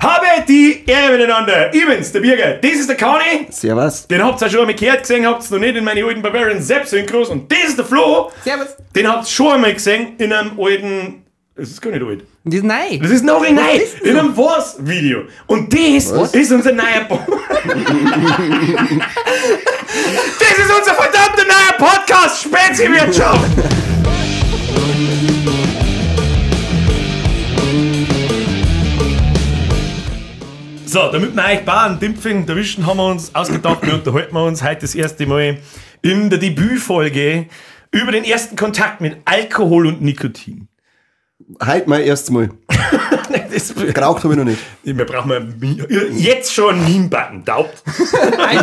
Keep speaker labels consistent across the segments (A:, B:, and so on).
A: Habe die Ehre miteinander. Ich bin's, der Birger. Das ist der Kani.
B: Servus.
A: Den habt ihr ja schon einmal gehört gesehen, habt ihr noch nicht in meine alten Barbarian Sepp Synchros. Und das ist der Flo.
C: Servus.
A: Den habt ihr schon einmal gesehen in einem alten. Das ist gar nicht alt.
C: Die ist nein.
A: Das ist noch Nein.
C: ist
A: In einem Was-Video. Und das ist unser neuer Das ist unser verdammter neuer Podcast Speziwirtschaft. So, damit wir euch Bahn Dimpfing erwischen, haben wir uns ausgedacht, wir unterhalten wir uns heute das erste Mal in der Debütfolge über den ersten Kontakt mit Alkohol und Nikotin.
B: Heute mein erstes Mal.
A: Das,
B: Geraucht habe ich noch nicht.
A: wir brauchen ein Mi- jetzt schon einen Meme-Button, taubt.
C: Ein.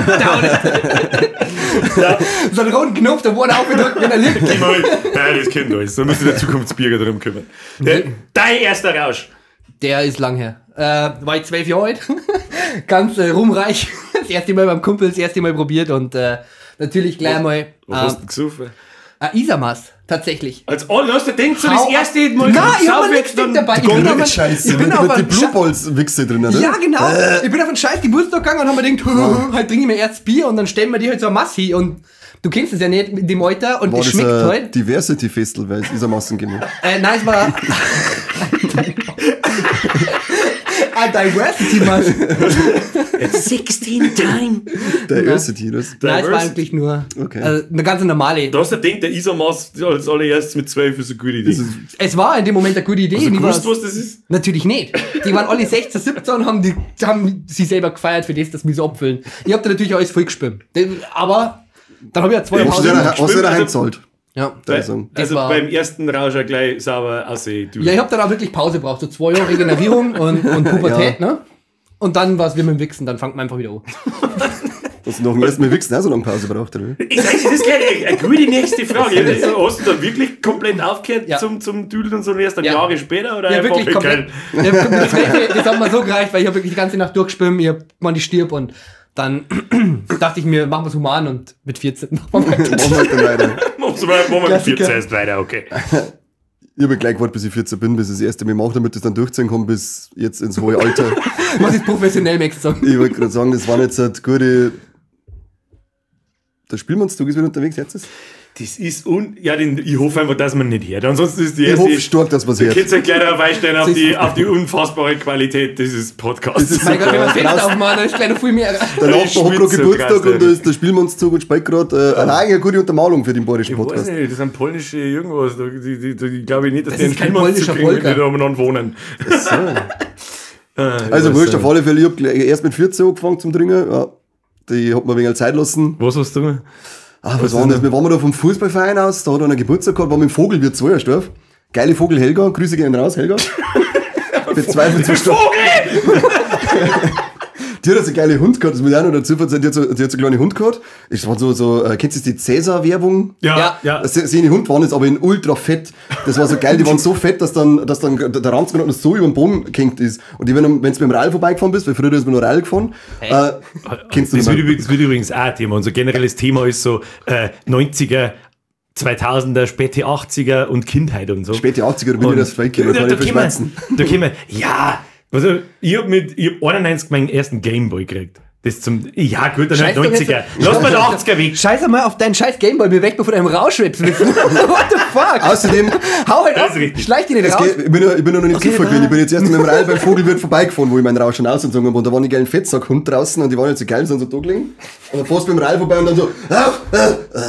C: So einen roten Knopf, da wurde aufgedrückt, wenn er liegt.
A: Mal, ja, das kennt alles. Da müsst ihr der Zukunftsbürger drum kümmern. Der, dein erster Rausch.
C: Der ist lang her. Äh, war ich zwölf Jahre alt. Ganz äh, rumreich. Das erste Mal beim Kumpel, das erste Mal probiert und äh, natürlich gleich mal
A: Was hast
C: äh,
A: du gesoffen?
C: äh, Isamas. Tatsächlich.
A: Als alle, hast du gedacht, so das erste Mal
C: Nein, ich hab
A: Saufwärts
C: mir nichts dabei. Ich bin auf einen-
B: Scheiße.
C: ich bin
B: mit,
C: auf
B: mit die Blue Balls Wichse drin, oder?
C: Ja, genau. Ich bin auf einen scheiß Geburtstag gegangen und hab mir gedacht, halt trinke ich mir erst Bier und dann stellen wir die halt so eine Masse hin und du kennst es ja nicht in dem Alter und
B: War
C: es
B: das
C: schmeckt
B: ein
C: halt.
B: Diversity Festival, weil es ist eine Massengenug.
C: Äh, nein, es war. Diversity Mass.
A: 16 Time.
B: Diversity, das.
C: Nein, es war eigentlich nur
B: Okay.
C: also eine ganz normale.
A: Du hast ja gedacht, der Isamas als allererstes mit 12 ist eine gute Idee.
C: Es war in dem Moment eine gute Idee.
A: Hast du
C: die
A: gewusst, was das ist?
C: Natürlich nicht. Die waren alle 16, 17 und haben, die, haben sie selber gefeiert für das, dass wir so abfüllen. Ich hab da natürlich alles voll gespimmt. Aber dann habe ich ja zwei
A: Ja,
B: Was
C: Pause
B: du da- was
C: Ja.
B: Da ist.
C: Das
A: Also
C: war-
A: beim ersten Rausch auch gleich sauber aussehen. Du.
C: ja, ich hab dann auch wirklich Pause gebraucht. So zwei Jahre Regenerierung und, und Pubertät, ne? Und dann war es wie mit dem Wichsen, dann fangt man einfach wieder an.
B: Hast du noch ersten Mal Wichsen auch so lange Pause braucht, oder?
A: Ich sag, das ist gleich eine gute nächste Frage. Hast du dann wirklich komplett aufgehört
C: Ja.
A: zum, zum Düdeln und so erst dann
C: Ja.
A: Jahre später? Oder
C: Ja, wirklich komplett. Ja, das, das hat mir so gereicht, weil ich habe wirklich die ganze Nacht durchgeschwimmt, ich hab man ich stirb und dann dachte ich mir, machen wir es human und mit 14 machen wir weiter.
B: Machen wir
A: mit
C: Klassiker.
A: 14 erst weiter, okay.
B: Ich habe gleich gewartet, bis ich 14 bin, bis ich das erste Mal mache, damit das dann durchziehen kann, bis jetzt ins hohe Alter.
C: Was ist professionell, sagen?
B: ich wollte gerade sagen, das waren jetzt halt gute. Der Spielmannszug ist wieder unterwegs jetzt. Ist.
A: Das ist un... Ja, den, ich hoffe einfach, dass man nicht hört. Ansonsten ist die
B: Ich
A: erste...
B: hoffe stark, dass man es hört.
A: könnt euch gleich darauf einstellen, auf die, auf die unfassbare Qualität dieses Podcasts.
B: Das ist
C: Mein Gott, wenn wir das Fenster aufmachen, dann ist gleich noch viel mehr.
B: Der
A: Ich
B: Nachbar hat gerade Geburtstag und da ist der Spielmannszug und spielt gerade äh, eine eigene gute Untermalung für den bayerischen
A: Ich weiß
B: Podcast.
A: nicht, das sind polnische irgendwas. Die, die, die, die glaube ich nicht, dass
C: Das
A: die einen
C: ist kein
A: Spielmann
C: polnischer
A: kriegen, wenn die da umeinander wohnen. Ah,
B: Also
A: ich
B: wurscht, auf alle Fälle, ich hab gleich erst mit 14 angefangen zum Trinken. Ja, die hat mir ein wenig Zeit lassen.
A: Was hast du?
B: Ah, was, war denn das? Wir waren da vom Fußballverein aus, da hat einer Geburtstag gehabt, war mit dem Vogelwirt 2 Dorf. Geile Vogel Helga, Grüße gehen raus, Helga. Bezweifelt zu stark. Die hat einen geilen Hund gehabt, das muss ich auch noch dazu erzählen, die hat so, die hat so einen kleinen Hund gehabt. Das war so, so äh, kennst du die Cäsar-Werbung?
A: Ja,
C: Ja.
A: ja.
B: Seine Hund waren jetzt aber in ultra fett. Das war so geil, die waren so fett, dass dann, dass dann der der Ranz gerade noch so über den Boden gehängt ist. Und die, wenn du mit dem Rall vorbeigefahren bist, weil früher ist man nur Rall gefahren, äh, kennst du
A: das,
B: das?
A: wird, übrigens- das wird übrigens auch ein Thema. Unser generelles Thema ist so äh, 90er, 2000er, späte 80er und Kindheit und so.
B: Späte 80er, da bin ich das Fake, da kann
A: da,
B: ich
A: da, wir, da können wir, ja, also ich hab mit ich hab 91 meinen ersten Gameboy gekriegt. Das zum, ja gut, dann halt
C: Scheiß doch jetzt-
A: 90er. Lass mal die 80er weg.
C: Scheiße mal auf deinen scheiß Gameboy, mir weg, bevor du einem rausschwebst. What the fuck?
B: Außerdem,
C: Hau halt
A: Das
C: ab, schleich dich nicht raus.
B: geht, ich, bin ich bin noch nicht
C: Okay,
B: Zufall gewesen. Ich bin jetzt erst mit dem Rall beim Vogelwirt vorbeigefahren, wo ich meinen Rausch schon ausgezogen habe. Und da waren die geilen Fettsack-Hund draußen und die waren jetzt so geil, sind so da gelegen. Und dann fährst du beim Rall vorbei und dann so, ah, ah, ah.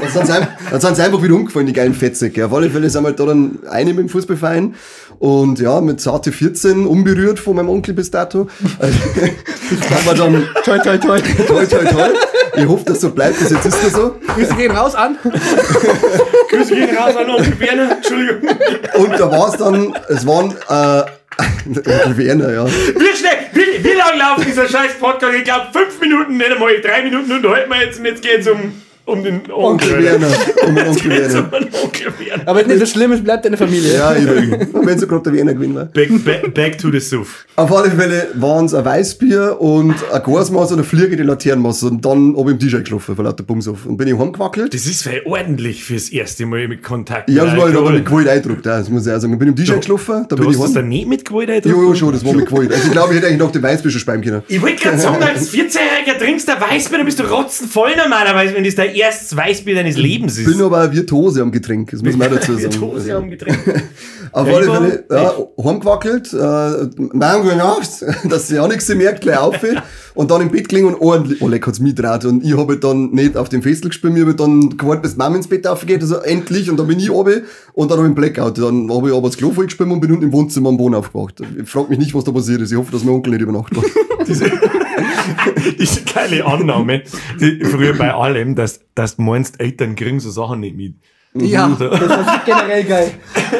B: Dann sind sie ein- dann sind sie einfach wieder umgefallen, die geilen Fettsäcke. Auf alle Fälle sind wir halt da dann eine mit dem Fußballverein. Und ja, mit zarte 14, unberührt von meinem Onkel bis dato. Also, haben wir dann,
C: Toi, toi, toi.
B: toi, toi, toi. Ich hoffe, dass so bleibt, bis jetzt ist das so.
C: Grüße gehen raus an.
A: Grüße gehen raus an Onkel Werner. Entschuldigung.
B: Und da war es dann, es waren, äh, Onkel Werner, ja.
A: Wie schnell, wie, wie lang laufen dieser scheiß Podcast? Ich glaube fünf Minuten, nicht einmal drei Minuten unterhalten wir jetzt und jetzt geht's um um den
B: Onkel
A: Onkel.
B: Werner. Um den Onkel Werner.
A: den Onkel Werner.
C: Aber ist nicht so schlimm, es bleibt deine Familie.
B: Ja, eben. Wenn so gerade der Werner gewinnen war.
A: Back, back, back to the Suff.
B: Auf alle Fälle waren es ein Weißbier und ein Gasmaß und eine fliegende Laternenmaß. Und dann habe ich im T-Shirt geschlafen, von lauter Bums auf. Und bin ich heimgewackelt.
A: Das ist voll ordentlich fürs erste Mal mit Kontakt.
B: Ich hab's
A: mit
B: mal aber mit Gewalt eingedruckt, ja, das muss ich auch sagen. Ich bin im T-Shirt geschlafen, da
A: Du
B: bin ich
A: hast das nicht mit Gewalt
B: Jo,
A: eingedrückt?
B: jo, schon, das war mit Gewalt. Also ich glaube, ich hätte eigentlich noch den Weißbier schon speimen können.
A: Ich wollte gerade sagen, als 14-Jähriger trinkst du ein Weißbier, dann bist du rotzenvoll normalerweise, wenn das dein erstes Weißbier deines Lebens ist.
B: bin aber Virtuose am Getränk, das muss man dazu sagen. Also,
A: haben getrunken.
B: auf alle
A: ich
B: Fälle, ja, heimgewackelt, äh, gute Nacht, dass sie auch nichts merkt, gleich auf. Und dann im Bett gelegen und ordentlich, oh leck, hat's mich draht. Und ich habe halt dann nicht auf dem Festel gespielt, ich habe halt dann gewartet, bis Mama ins Bett aufgeht, also endlich, und dann bin ich oben und dann habe ich einen Blackout. Dann habe ich aber das Klo voll gespielt und bin unten im Wohnzimmer am Boden aufgewacht. Ich frage mich nicht, was da passiert ist. Ich hoffe, dass mein Onkel nicht über Nacht war.
A: Diese geile Annahme, früher bei allem, dass, dass du meinst, Eltern kriegen so Sachen nicht mit.
C: Ja, das ist generell geil.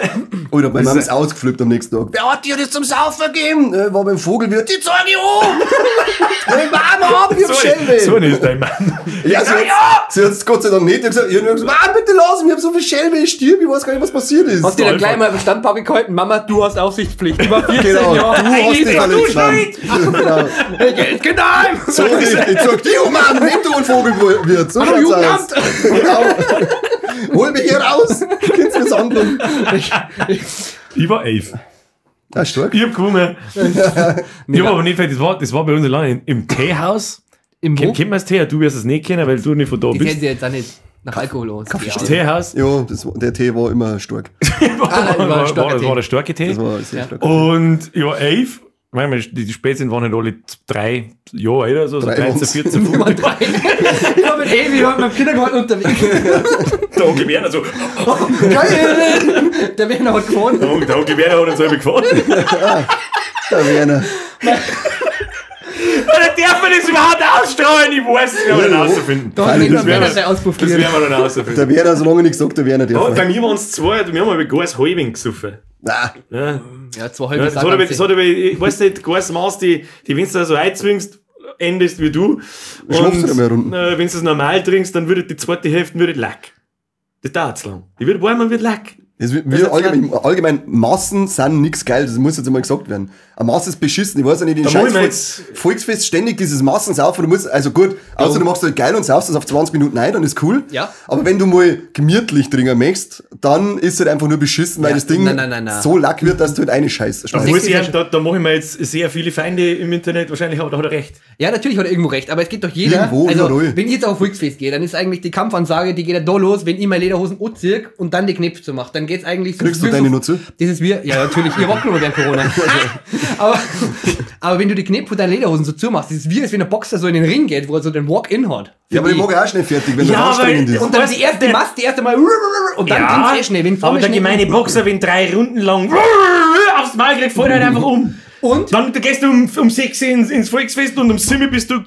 B: Oder
A: Das
B: Mama
A: ist-
B: ausgeflippt am nächsten Tag. Wer hat dir das zum Saufen gegeben? Äh, war beim Vogelwirt. Die zeige ich um! Meine Mama ab, ich hab
A: So,
B: Schelle!
A: so ist dein Mann.
B: Ja, sie, hat, sie hat's Gott sei Dank nicht gesagt. Ich hab gesagt, Mann, bitte lass mich, ich hab so viel Schelle, ich stirb, ich weiß gar nicht, was passiert ist.
C: Hast du dir dann gleich mal im Standpark gehalten, Mama, du hast Aufsichtspflicht. Über 14
B: Genau, du
C: Jahre.
B: hast dich
A: du
B: alles genommen. genau.
C: Geld geheim!
B: So, ich, ich sag, die um, Mann, nimm du ein Vogelwirt. So schaut's aus. Genau. Hol mich hier raus. Kennst du das Handlung?
A: Ich war elf.
B: Ja, stark.
A: Ich hab gewonnen. ich hab aber nicht, das war, das war bei uns allein im, im Teehaus.
C: Im
A: Kennt, man das Tee? Du wirst es nicht kennen, weil du nicht von da
C: Ich kenne
A: bist.
C: sie jetzt auch nicht nach Alkohol aus. Ja.
A: Teehaus.
B: Ja, das, der Tee war immer stark.
A: war,
C: Ah, war
A: war, war, war der starke Tee.
B: Das war sehr
C: Ja.
B: stark.
A: Und ich war elf. Ich meine, die, Spätzchen waren halt alle drei Jahre alt oder so, so
B: Drei
A: 13,
B: waren's.
A: 14,
C: Nummer
A: 15.
C: drei. Ich war mit Evi heute beim Kindergarten unterwegs.
A: Der Onkel Werner so,
C: Geil! Der Werner hat gewonnen.
A: der Onkel- der Onkel Werner hat uns selber gefahren.
B: Der Werner.
A: Oder darf man das überhaupt ausstrahlen? Ich weiß es, werden wir dann rausfinden.
C: Da hat
B: Freilich,
C: jeder
B: das
A: werden Das wir dann rausfinden.
B: Der Werner hat so lange nicht gesagt, der Werner
A: Ja,
B: darf.
A: bei mir waren es zwei, wir haben mal bei Gas Halbing gesoffen.
B: Ah,
A: Ja.
C: Ja, zwei
A: Ja,
C: halbe
A: aber, das hat aber, ich weiß nicht, Gas Maß, die, die, wenn du da so einzwingst, endest wie du.
B: Runden.
A: äh, wenn du es normal trinkst, dann würde die zweite Hälfte würde lack. Das dauert zu lang. Die wird warm und wird lack.
B: Das, wir
A: ist
B: allgemein, allgemein, Massen sind nix geil, das muss jetzt einmal gesagt werden. Eine Masse ist beschissen, ich weiß ja nicht, in Scheiß Volksfest ständig dieses Massensaufen, du musst, also gut, außer du machst halt geil und saufst das auf 20 Minuten ein, dann ist cool.
C: Ja.
B: Aber wenn du mal gemütlich trinken möchtest, dann ist halt einfach nur beschissen, weil
C: Ja,
B: das Ding
C: nein, nein, nein, nein.
B: so lack wird, dass du halt eine Scheiß
A: Da,
B: schmeißt.
A: muss ich,
C: ist ja
A: da, da mache ich mir jetzt sehr viele Feinde im Internet, wahrscheinlich, aber da hat er recht.
C: Ja, natürlich hat er irgendwo recht, aber es geht doch jeder.
B: Irgendwo,
C: also,
B: überall.
C: wenn ich jetzt auf Volksfest gehe, dann ist eigentlich die Kampfansage, die geht ja da los, wenn ich meine Lederhosen anziehe und dann die Knöpfe zu macht. Dann geht's eigentlich.
B: Kriegst du deine nur zu?
C: Das ist wie, ja, natürlich, ich rock nur während Corona. aber, aber wenn du die Knöpfe von deinen Lederhosen so zumachst, das ist wie, als wenn ein Boxer so in den Ring geht, wo er so den Walk-In hat.
B: Ja, aber ich mag auch schnell fertig, wenn
A: Ja,
B: das anstrengend ist.
C: Und dann die erste Mast, die erste Mal und dann ja, eh schnell. Wenn
A: aber der gemeine Boxer, wenn drei Runden lang aufs Maul kriegt, fällt halt einfach um.
C: Und
A: Dann gehst du um, um 6 ins, ins Volksfest und um 7 bist du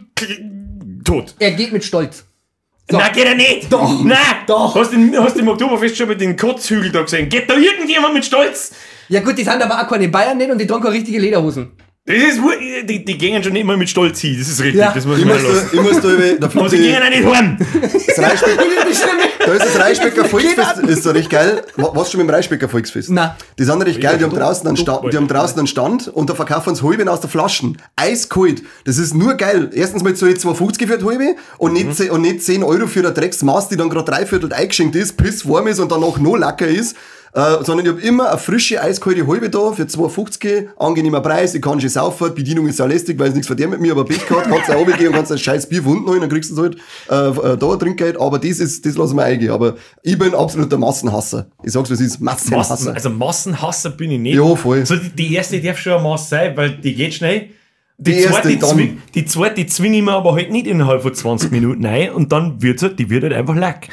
A: tot.
C: er geht mit Stolz.
A: Nein, geht er nicht.
C: Doch.
A: Nein.
C: Doch.
A: Hast du hast im Oktoberfest schon mit den Kotzhügel da gesehen? Geht da irgendjemand mit Stolz?
C: Ja gut, die sind aber auch keine Bayern nicht und die tragen keine richtige Lederhosen.
A: Das ist, die, die gehen schon immer mit Stolz hin. Das ist richtig.
C: Ja.
A: Das muss
B: Ich
A: man
B: muss
A: lassen.
B: da, ich muss da über, da
A: Aber sie
B: die,
A: gehen auch nicht heim.
B: das Reisbeck, da ist das Reisbecker Volksfest, ist so recht geil. Wa- Was schon mit dem Reisbecker Volksfest?
C: Na.
B: Die sind recht geil, die haben
A: doch,
B: draußen einen
A: doch,
B: Stand, die haben draußen einen Stand und da verkaufen sie Halben aus der Flaschen. Eiskalt. Das ist nur geil. Erstens mal zahle ich 2,50 für die Halbe und nicht, ze- und nicht 10 Euro für eine Drecksmaß, die dann gerade dreiviertel eingeschenkt ist, pisswarm ist und danach noch lecker ist. Äh, sondern ich habe immer eine frische, eiskalte Halbe da für 2,50, angenehmer Preis, ich kann schon saufen, die Bedienung ist sehr lästig, weil es nichts verdient mit mir, aber Pech gehabt, kannst du auch runtergehen und kannst ein scheiß Bier von unten holen, dann kriegst du es halt äh, äh, da Trinkgeld, aber das ist, das lassen wir eingehen. Aber ich bin absoluter Massenhasser. Ich sag's, es ist, Massenhasser.
A: Massen, also Massenhasser bin ich nicht.
B: Ja, voll.
A: So, die, die erste darf schon eine Masse sein, weil die geht schnell. Die,
B: Die
A: zweite,
B: erste
A: die zweite zwinge ich mir aber halt nicht innerhalb von 20 Minuten ein und dann wird halt, die wird halt einfach leck.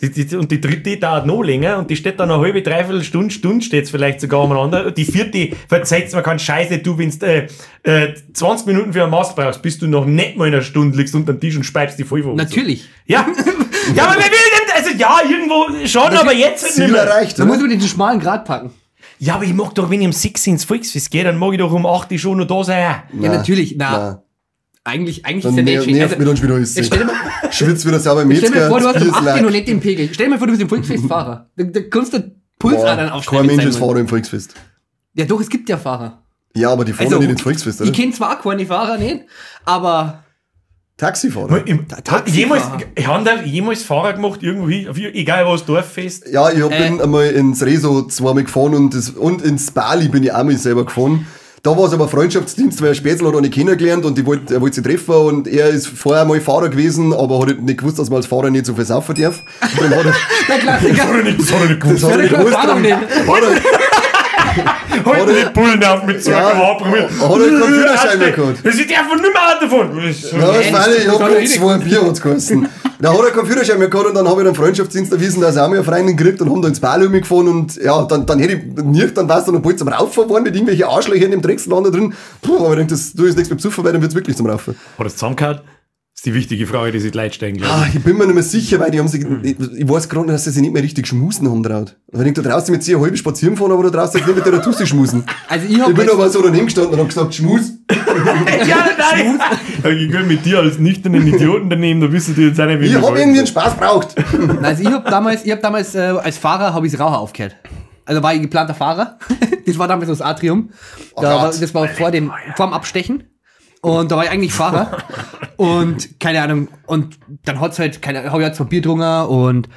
A: Die, die, und die dritte die dauert noch länger und die steht dann eine halbe, dreiviertel Stunde, Stunde steht vielleicht sogar umeinander. Und die vierte verzeiht mir keinen Scheiße, du, wenn du äh, äh, 20 Minuten für ein Maß brauchst, bis du noch nicht mal in einer Stunde liegst unter dem Tisch und speibst die voll vor.
C: Natürlich.
A: Ja. ja, aber wer will denn, also ja, irgendwo schon, aber jetzt
B: Ziel
A: nicht mehr.
B: erreicht,
C: Da muss man den schmalen Grad packen.
A: Ja, aber ich mag doch, wenn ich um 6 ins Volksfest gehe, dann mag ich doch um 8 Uhr schon noch da sein.
C: Ja, natürlich. Na,
B: Na.
C: Eigentlich, eigentlich
B: Dann
C: ist der Date
B: nervt
C: also,
B: mich dann schon wieder alles.
C: jetzt stell dir mal,
B: Schwitzt wieder sauber
C: stell dir
B: Metzger.
C: mal vor, du hast um
B: Bier ist
C: 18 Uhr nicht den Pegel. Stell dir mal vor, du bist im Volksfest Fahrer. Da, da kannst du Pulsadern
B: Kein
C: aufschneiden.
B: Mensch
C: mit
B: ist Fahrer im Volksfest.
C: Ja, doch, es gibt ja Fahrer.
B: Ja, aber die fahren
C: Also,
B: nicht ins Volksfest, oder?
C: Ich kenne zwar keine Fahrer nicht, aber
B: Taxifahrer.
A: Im,
C: Taxifahrer.
A: jemals, haben da jemals Fahrer gemacht, irgendwie, egal was, Dorffest?
B: Ja, ich hab-
C: Äh.
B: bin einmal ins Reso zweimal gefahren und, das, und ins Bali bin ich auch mal selber gefahren. Da war es aber Freundschaftsdienst, weil ein Spätzl hat eine kennengelernt und die wollt, er wollte sie treffen und er ist vorher mal Fahrer gewesen, aber hat nicht gewusst, dass man als Fahrer nicht so viel saufen darf. Dann hat er,
C: der Klassiker.
A: Das hat er nicht
B: das hat er nicht gewusst.
C: Fahrer
B: Hat
C: nicht.
A: Heute
B: Oder-
A: die Bullen auf mit so
B: Ja, hat er keinen Führerschein mehr gehabt.
A: Das ist der von nicht mehr Auto fahren.
B: Ja, das meine ich, ich
C: das
B: hab
C: hat er
B: zwei Bier hat's gekostet. Da hat er keinen Führerschein mehr gehabt und dann habe ich den Freundschaftsdienst erwiesen, er auch mal eine Freundin gekriegt und haben da ins Bali gefahren und ja, dann, dann hätte ich nicht, dann warst du noch bald zum Rauffahren geworden mit irgendwelchen Arschlöchern im Drecksland da drin. Puh, aber ich denke, du ist nichts mit Pfeffer, weil dann wird's wirklich zum Raufen.
A: Hat das zusammengehauen? Das ist die wichtige Frage, die sich die Leute stellen,
B: Ah, ich bin mir nicht mehr sicher, weil die haben sich, ich, ich weiß gerade, dass sie sich nicht mehr richtig schmusen haben traut. Aber ich denke, da draußen mit sie eine halbe spazieren fahren, aber da draußen nicht mit der Tussi schmusen.
C: Also ich hab
B: Ich bin aber so daneben gestanden und hab gesagt, Schmus.
A: ich. Ja, nein! Ja, Ich kann mit dir als nüchternen Idioten daneben, da wissen die jetzt auch nicht, wie
B: Ich
A: wir
B: hab irgendwie einen Spaß braucht.
C: Also ich habe damals, ich hab damals äh, als Fahrer habe ich Raucher aufgehört. Also war ich geplanter Fahrer. das war damals das Atrium. Da
B: Oh
C: war,
B: Gott.
C: das war vor dem vorm Abstechen. Und da war ich eigentlich Fahrer. und keine Ahnung. Und dann hat's halt, keine habe ich halt zwei Bier getrunken und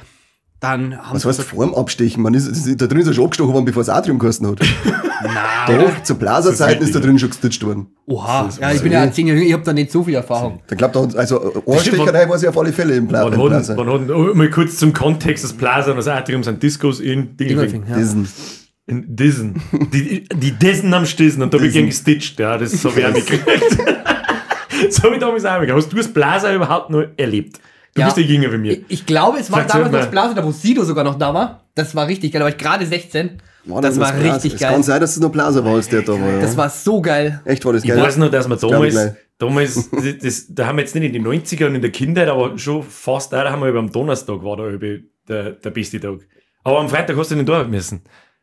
C: dann haben
B: Was heißt vorm Abstechen? Man ist, ist, da drin ist er schon abgestochen worden, bevor es Atrium gekostet hat. Doch, zu Plaza-Zeiten ist da drin schon gestitcht worden.
C: Oha, ja, ich bin ja zehn Jahre jünger, ich habe da nicht so viel Erfahrung.
B: Da glaubt er, also Ohrstecherei war sie auf alle Fälle im, Pla
A: Man
B: Plaza.
A: man hat, mal kurz zum Kontext, das Plaza und das Atrium sind Discos in Dingelfing.
C: Dingolfing, ja.
B: Diesen.
A: In Dissen. Die, die Dissen am Stissen und da habe ich gestitcht, ja, das habe ich auch mitgekriegt. so habe ich damals auch mitgekriegt. Hast du das Plaza überhaupt noch erlebt? Du
C: Ja.
A: bist ja jünger wie mir.
C: Ich, ich glaube, es war
A: Sag's
C: damals das Blasen, da wo Sido sogar noch da war. Das war richtig geil, da war ich gerade 16.
B: War
C: das
B: dann
C: war richtig
B: Es
C: geil.
B: kann sein, dass es noch Plaza war, als der da war.
C: Das
B: Ja.
C: war so geil.
B: Echt war das
A: Ich
B: geil.
A: weiß noch, dass
B: ich
A: damals, damals das, das, da haben wir jetzt nicht in den 90ern in der Kindheit, aber schon fast da, da haben wir über am Donnerstag war da über der, der beste Tag. Aber am Freitag hast du nicht da müssen.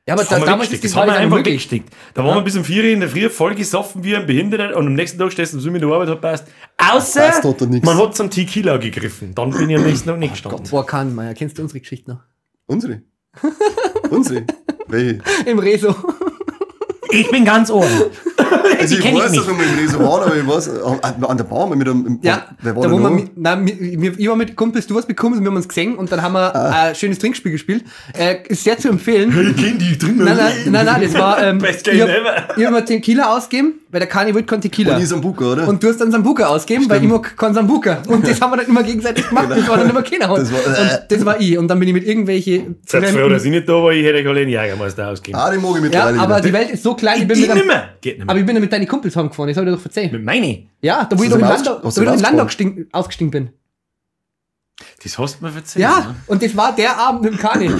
C: Ja, aber
A: Das
C: da,
A: haben wir
C: damals ist
A: das haben wir einfach weggesteckt. Da waren wir bis um 4 Uhr in der Früh voll gesoffen wie ein Behinderter und am nächsten Tag stehst du so mit der Arbeit hat passt. Außer
B: nix.
A: man hat zum Tequila gegriffen. Dann bin ich am nächsten Tag nicht gestanden.
C: Boah, Kahnmeier, kennst du unsere Geschichte noch?
B: Unsere. Unsere. Welche?
C: Im Reso.
A: Ich bin ganz ohr.
B: Also ich
A: ich
B: weiß, dass
A: nicht.
B: wir mal im Reso waren, aber ich weiß, an an der Bar mit einem,
C: Ja,
B: wer war
C: da wo mi- wir- ich war mit Kumpels, du warst mit Kumpels, wir haben uns gesehen und dann haben wir
B: Ah.
C: ein schönes Trinkspiel gespielt. Äh, ist sehr zu empfehlen.
A: Ich kenn die drin.
C: Nein, nein, nein, nein, das war, ähm,
A: Best
C: ich
A: game
C: hab,
A: ever.
C: ich hab mir Tequila ausgegeben, weil der Kani wollte kein Tequila.
B: Und ich Sambuca, oder?
C: Und du hast dann Sambuca ausgegeben, weil ich mag kein Sambuca. Und das haben wir dann immer gegenseitig gemacht, das war dann immer keiner.
B: Das war-
C: und das war ich. Und dann bin ich mit irgendwelche
A: Seid froh, dass ich nicht da war, ich hätte euch alle einen Jägermeister ausgegeben.
B: ah, den mag ich
C: Ja,
B: mittlerweile
C: aber
B: wieder.
C: die Welt ist so klein, ich bin
A: Geht
C: mit
A: nicht
C: einem,
A: mehr. Geht nicht
C: aber
A: mehr.
C: ich bin ja mit deinen Kumpels heimgefahren, das soll ich dir doch erzählen.
A: Mit meine?
C: Ja, da wo ich doch
B: raus-
C: Landau, da ich Landau ausgestiegen bin.
A: Das hast du mir erzählt.
C: Ja, und das war der Abend mit dem Kani.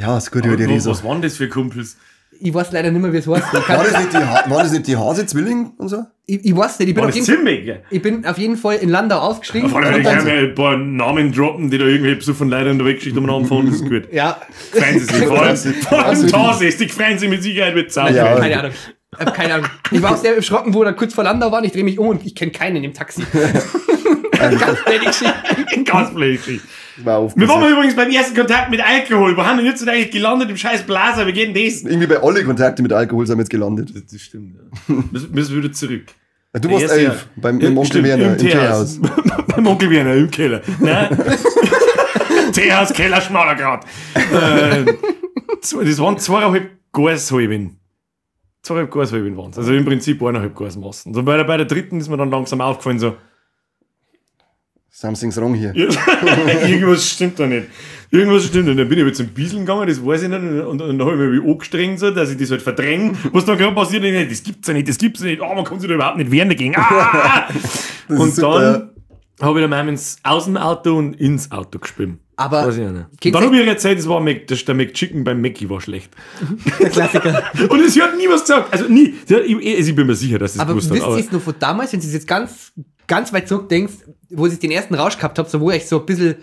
B: Ja, ist gut über die
A: Aber
B: Reso.
A: Was waren das für Kumpels?
C: Ich weiß leider nicht mehr, wie es heißt. Ich,
B: War das nicht die, war das nicht die Hase-Zwilling und so?
C: ich, ich weiß nicht, ich bin, auf jeden, ich bin auf jeden Fall in Landau ausgestiegen.
A: Vor allem
C: und
A: kann mir ein paar Namen droppen, die da irgendwie so von Leuten unterwegs sind, um einen Anfang, das ist gut.
C: ja,
A: Freuen sie sich. Vor allem, vor allem
B: Also,
A: Tarsis, die freuen sich mit Sicherheit mit Zahn.
B: Ja.
C: keine Ahnung. Ich hab keine Ahnung. Ich war auch sehr erschrocken, wo er kurz vor Landau war. Ich drehe mich um und ich kenne keinen im Taxi. Ganz blöde Geschichte.
A: Ganz blöd.
B: War auf.
A: Wir waren übrigens beim ersten Kontakt mit Alkohol. Wo haben wir jetzt eigentlich gelandet im scheiß Blaser? Geht denn das?
B: Irgendwie bei alle Kontakte mit Alkohol sind wir jetzt gelandet.
A: Das, das stimmt, ja. Müssen müssen wir wieder zurück.
B: Du warst elf,
A: Jahr.
B: beim,
A: Ja,
B: im Onkel Werner, im
A: Teehaus. Beim Onkel Werner, im Keller. Nein. Teehaus, Keller, Schmalergrad. Äh, zwei- das waren zweieinhalb Gashalben. Zweieinhalb Gashalben waren es. Also im Prinzip eineinhalb Gasmassen. So bei der, bei der dritten ist mir dann langsam aufgefallen, so,
B: Something's wrong hier.
A: Irgendwas stimmt da nicht. Irgendwas stimmt nicht. Dann bin ich aber zum Bieseln gegangen, das weiß ich nicht. Und, und dann habe ich mich angestrengt, so, dass ich das halt verdränge. Was dann gerade passiert, ich nicht, das gibt's ja nicht, das gibt's ja nicht. Ah, man kann sich da überhaupt nicht wehren dagegen. Ah!
B: Das
A: und dann habe ich dann ins Außenauto und ins Auto gespielt.
C: Aber
A: Weiß ich auch nicht. Dann habe ich erzählt, das war Mac, das, der McChicken beim Mackie war schlecht.
C: Der Klassiker.
A: Und sie hat nie was gesagt. Also nie. Sie hat, ich, ich bin mir sicher, dass sie es
C: Aber
A: gewusst
C: wisst
A: hat.
C: ihr
A: Aber
C: es nur von damals, wenn ihr es jetzt ganz, ganz weit zurückdenkt, wo ich den ersten Rausch gehabt habt, so wo euch so ein bisschen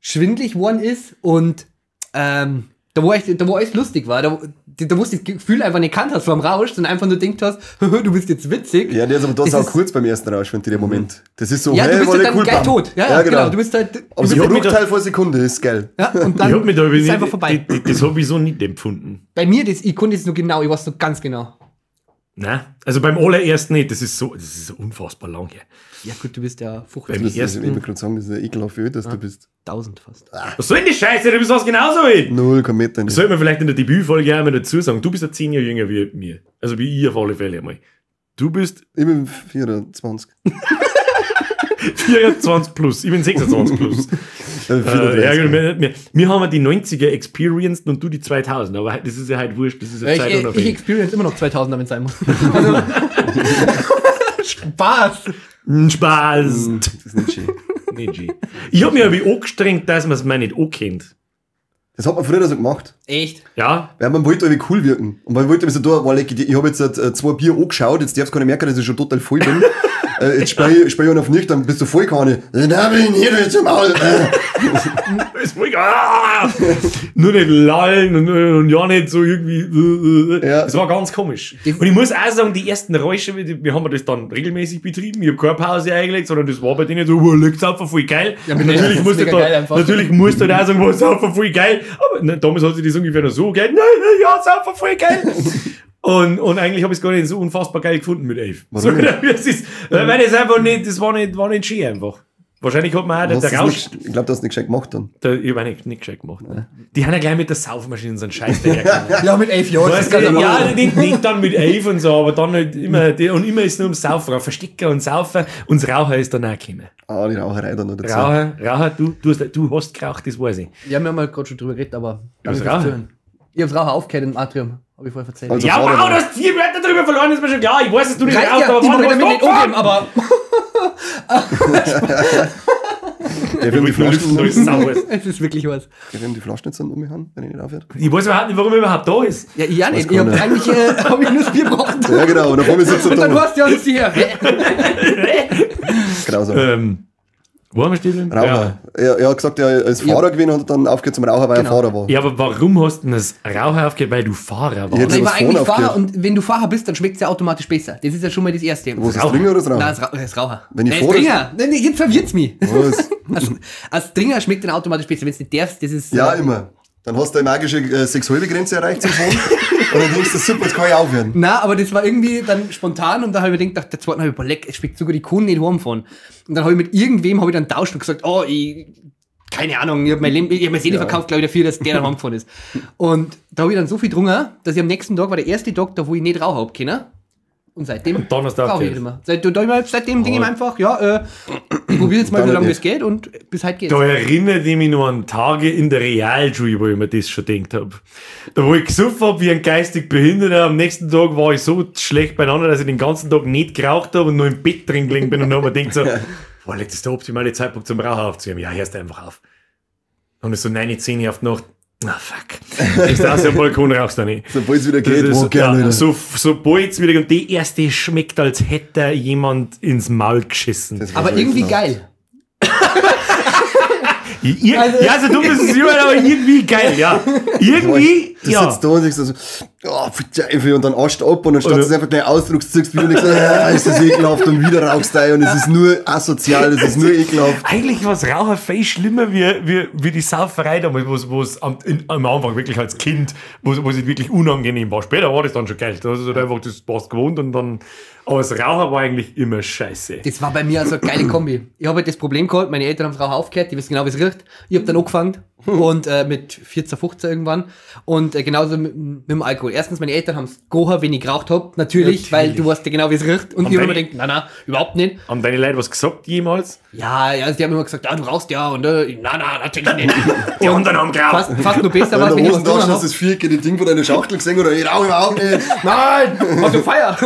C: schwindlig worden ist und ähm, Da wo, echt, da wo alles lustig war, da, da wo du das Gefühl einfach nicht kannt hast vom Rausch, sondern einfach nur denkt hast, du bist jetzt witzig.
B: Ja, der ist aber das,
C: Das
B: auch
C: ist-
B: kurz beim ersten Rausch, wenn der Moment. Das ist so,
C: Ja, du
B: hey,
C: bist
B: war
C: halt dann
B: cool,
C: gleich
B: bam.
C: tot. Ja, ja, genau. Du bist halt, du
B: Aber
C: bist
B: so ein Bruchteil von Sekunde ist geil.
C: ja, und dann
A: Ich hab mich da
C: ist
A: nicht,
C: einfach vorbei.
A: Das, das habe ich so nicht empfunden.
C: Bei mir, das, ich konnte es nur genau, ich weiß noch ganz genau.
A: Nein, also beim allerersten nicht. Das ist so, das ist so unfassbar lang her.
C: Ja gut, du bist ja 50,
A: Beim
B: Das ist, ich
A: ersten-
B: will gerade sagen, das ist ein ekelhaft Öl, dass du bist.
C: 1000 fast.
A: Was soll denn die Scheiße? Du bist was genauso alt.
B: Null, kein Meter
A: Das
B: nicht.
A: sollte man vielleicht in der Debütfolge auch mal dazu sagen. Du bist ja zehn Jahre jünger wie mir. Also wie ich auf alle Fälle einmal. Du bist
B: Ich bin 24.
A: 24 plus, ich bin 26 plus.
B: Äh, 34.
A: ja, genau, wir, wir, wir haben ja die 90er experienced und du die 2000. Aber das ist ja halt wurscht, das ist ja
C: ich, ich, ich
A: zeitunabhängig.
C: experience immer noch 2000, damit es sein muss. Also, Spaß.
A: Mm, Spaß.
B: Das ist nicht schön.
A: Nee, G. Ich hab mich aber angestrengt, dass man es mir nicht ankennt.
B: Das hat man früher so gemacht.
C: Echt?
A: Ja?
B: Weil man wollte irgendwie cool wirken. Und man wollte mir so da, weil ich, ich habe jetzt äh, zwei Bier angeschaut, jetzt darfst du gar nicht merken, dass ich schon total voll bin. äh, jetzt spiele ich, spiel ich auf nüchtern, bist du voll keine. Dann bin ich nicht zum Maul.
A: Ist ruhig. Ah! Nur nicht lallen und, und ja nicht so irgendwie. äh, äh.
B: Ja.
A: Das war ganz komisch. Und ich muss auch sagen, die ersten Räusche, wir wir haben das dann regelmäßig betrieben. Ich habe keine Pause eingelegt, sondern das war bei denen so, oh, legt's einfach voll geil.
C: Ja,
A: natürlich musst du da, natürlich musst du da auch sagen, was einfach voll geil. Aber ne, damals hat sich das ungefähr noch so geil. Nein, nein, ja, ist einfach voll geil. Und, und eigentlich habe ich es gar nicht so unfassbar geil gefunden mit elf. So,
B: Warum?
A: wie es ist. Weil das einfach nicht, das war nicht, war nicht schön einfach. Wahrscheinlich hat man auch
B: Hast
A: der Rausch.
B: nicht- Ich glaube, du hast nicht gescheit gemacht dann.
A: Da, ich habe nicht, nicht gescheit gemacht. Die haben ja gleich mit der Saufmaschine so einen Scheiß dahergekommen.
C: Ja, mit elf Jahren.
A: Weißt ja,
C: machen.
A: nicht, nicht dann mit elf und so, aber dann halt immer, die, und immer ist es nur ums Saufen, auch Verstecken und Saufen. Und das Rauchen ist dann auch gekommen.
B: Ah, die Raucherei dann noch dazu.
A: Rauchen, Rauchen, du, du, hast, du hast geraucht, das weiß ich.
C: Ja, wir haben ja gerade schon drüber geredet, aber.
A: Das
C: ich
A: Rauchen?
C: Ich hab's Raucher aufgehört im Atrium. Hab ich vorher erzählt.
B: Also-
A: ja, wow,
B: war-
A: du hast vier Wörter drüber verloren, ist mir schon klar. Ich weiß, dass du nicht rauchst,
C: ja,
A: aber
C: ich wollte damit nicht umgeben, aber.
B: Der will die Flaschen,
A: Du bist sauer.
C: es ist wirklich was.
B: der will die Flaschen jetzt dann umhauen, wenn ich nicht aufhört.
A: Ich weiß überhaupt nicht, warum er überhaupt da ist.
C: Ja, ich auch nicht. Ich hab eigentlich äh, hab ich nur das Bier gebraucht.
B: Ja, genau. Und dann sitzt er
C: Und dann
B: da.
C: warst du ja uns hier.
B: Genau so.
A: Ähm, wo haben wir stehen?
B: Raucher. Er, er hat gesagt, er ist
C: Ja.
B: Fahrer gewesen und hat dann aufgehört zum Raucher, weil
C: Genau.
B: er Fahrer war.
A: Ja, aber warum hast du denn das Rauchen aufgehört? Weil du Fahrer warst.
B: Jetzt-
C: Ich
B: was
C: war eigentlich
B: vorne
C: Fahrer
B: aufgehört.
C: und wenn du Fahrer bist, dann schmeckt es ja automatisch besser. Das ist ja schon mal das Erste.
B: Wo ist das
A: Raucher.
B: Dringer oder das Raucher?
C: Nein, das, Ra das Raucher.
B: Wenn ich
C: Nein, Dringer. Nein, nein, jetzt verwirrt's mich.
B: Was?
C: Als, als Dringer schmeckt dann automatisch besser. Wenn du nicht darfst, das ist.
B: Ja, immer. Dann hast du eine magische äh, sexuelle Grenze erreicht zum Fahren. und dann denkst du, super, jetzt kann ich aufhören.
C: Na, aber das war irgendwie dann spontan und da habe ich mir gedacht, nach der zweiten habe ich, leck, es schmeckt sogar die Kunden nicht heim von. Und dann habe ich mit irgendwem habe ich dann tauscht und gesagt, oh, ich, keine Ahnung, ich habe mein Leben, ich habe meine Seele verkauft, glaube ich, dafür, dass der dann heimgefahren ist. Und da habe ich dann so viel drungen, dass ich am nächsten Tag war der erste Tag, da wo ich nicht rauchen habe können. Und seitdem
A: Und dann hast du
C: rauche ich
A: aufgehört.
C: immer. Seit, da, da, seitdem denke ich mir einfach, ja, äh, ich probiere jetzt mal, wie lange das geht und bis heute geht's.
A: Da erinnert ich mich noch an Tage in der Realschule, wo ich mir das schon gedacht habe. Da wo ich gesoffen habe wie ein geistig Behinderter, am nächsten Tag war ich so schlecht beieinander, dass ich den ganzen Tag nicht geraucht habe und nur im Bett drin gelegen bin und habe mir gedacht so, boah, das ist der optimale Zeitpunkt zum Rauchen aufzuhören. Ja, hörst du einfach auf. Dann ist so 9, 10 Uhr auf die Nacht. Na fuck. Ist aus dem Balkon rauchst du nicht.
B: Sobald es wieder
A: Das
B: geht,
A: ist-
B: wo gerne
A: ja,
B: wieder.
A: so, sobald es wieder, und die erste schmeckt, als hätte jemand ins Maul geschissen.
B: Das
C: Aber irgendwie
B: genau.
C: geil.
A: Ir
C: Also-
A: ja, also du bist es überall, aber irgendwie geil, ja. Irgendwie,
B: Du
A: ja.
B: sitzt da und denkst so, oh, Teufel, und dann ascht ab und dann statt du einfach gleich ausdruckst, wie du denkst, ah, ist das ekelhaft und wieder rauchst du ein und es ist nur asozial, es ist nur ekelhaft.
A: Eigentlich war das Rauchen viel schlimmer wie, wie, wie die Sauferei damals, wo es- wo es am, am Anfang wirklich als Kind, wo es wirklich unangenehm war. Später war das dann schon geil. Da hast du halt einfach das warst gewohnt und dann, aber das Rauchen war eigentlich immer scheiße.
C: Das war bei mir also eine geile Kombi. Ich habe halt das Problem gehabt, meine Eltern haben es Rauch aufgehört, die wissen genau, wie es riecht. Ich habe dann angefangen und äh, mit 14, 15 irgendwann und äh, genauso mit, mit dem Alkohol. Erstens, meine Eltern haben es gehochen, wenn ich geraucht habe, natürlich,
A: Natürlich.
C: weil du weißt ja genau, wie es riecht. Und
A: Haben
C: ich habe
A: deine-
C: gedacht, nein, nein, überhaupt nicht.
A: Haben deine Leute was gesagt jemals?
C: Ja, ja, die haben immer gesagt, ja, du rauchst ja und äh, nein, nein, natürlich nicht.
A: Die anderen haben geraucht.
C: fast, fast nur besser war
B: Weil
C: wenn ich was
B: Hosentasche hast das Viereck, die Ding von deiner Schachtel gesehen oder ich rauche überhaupt nicht.
C: Nein, hast du Feier.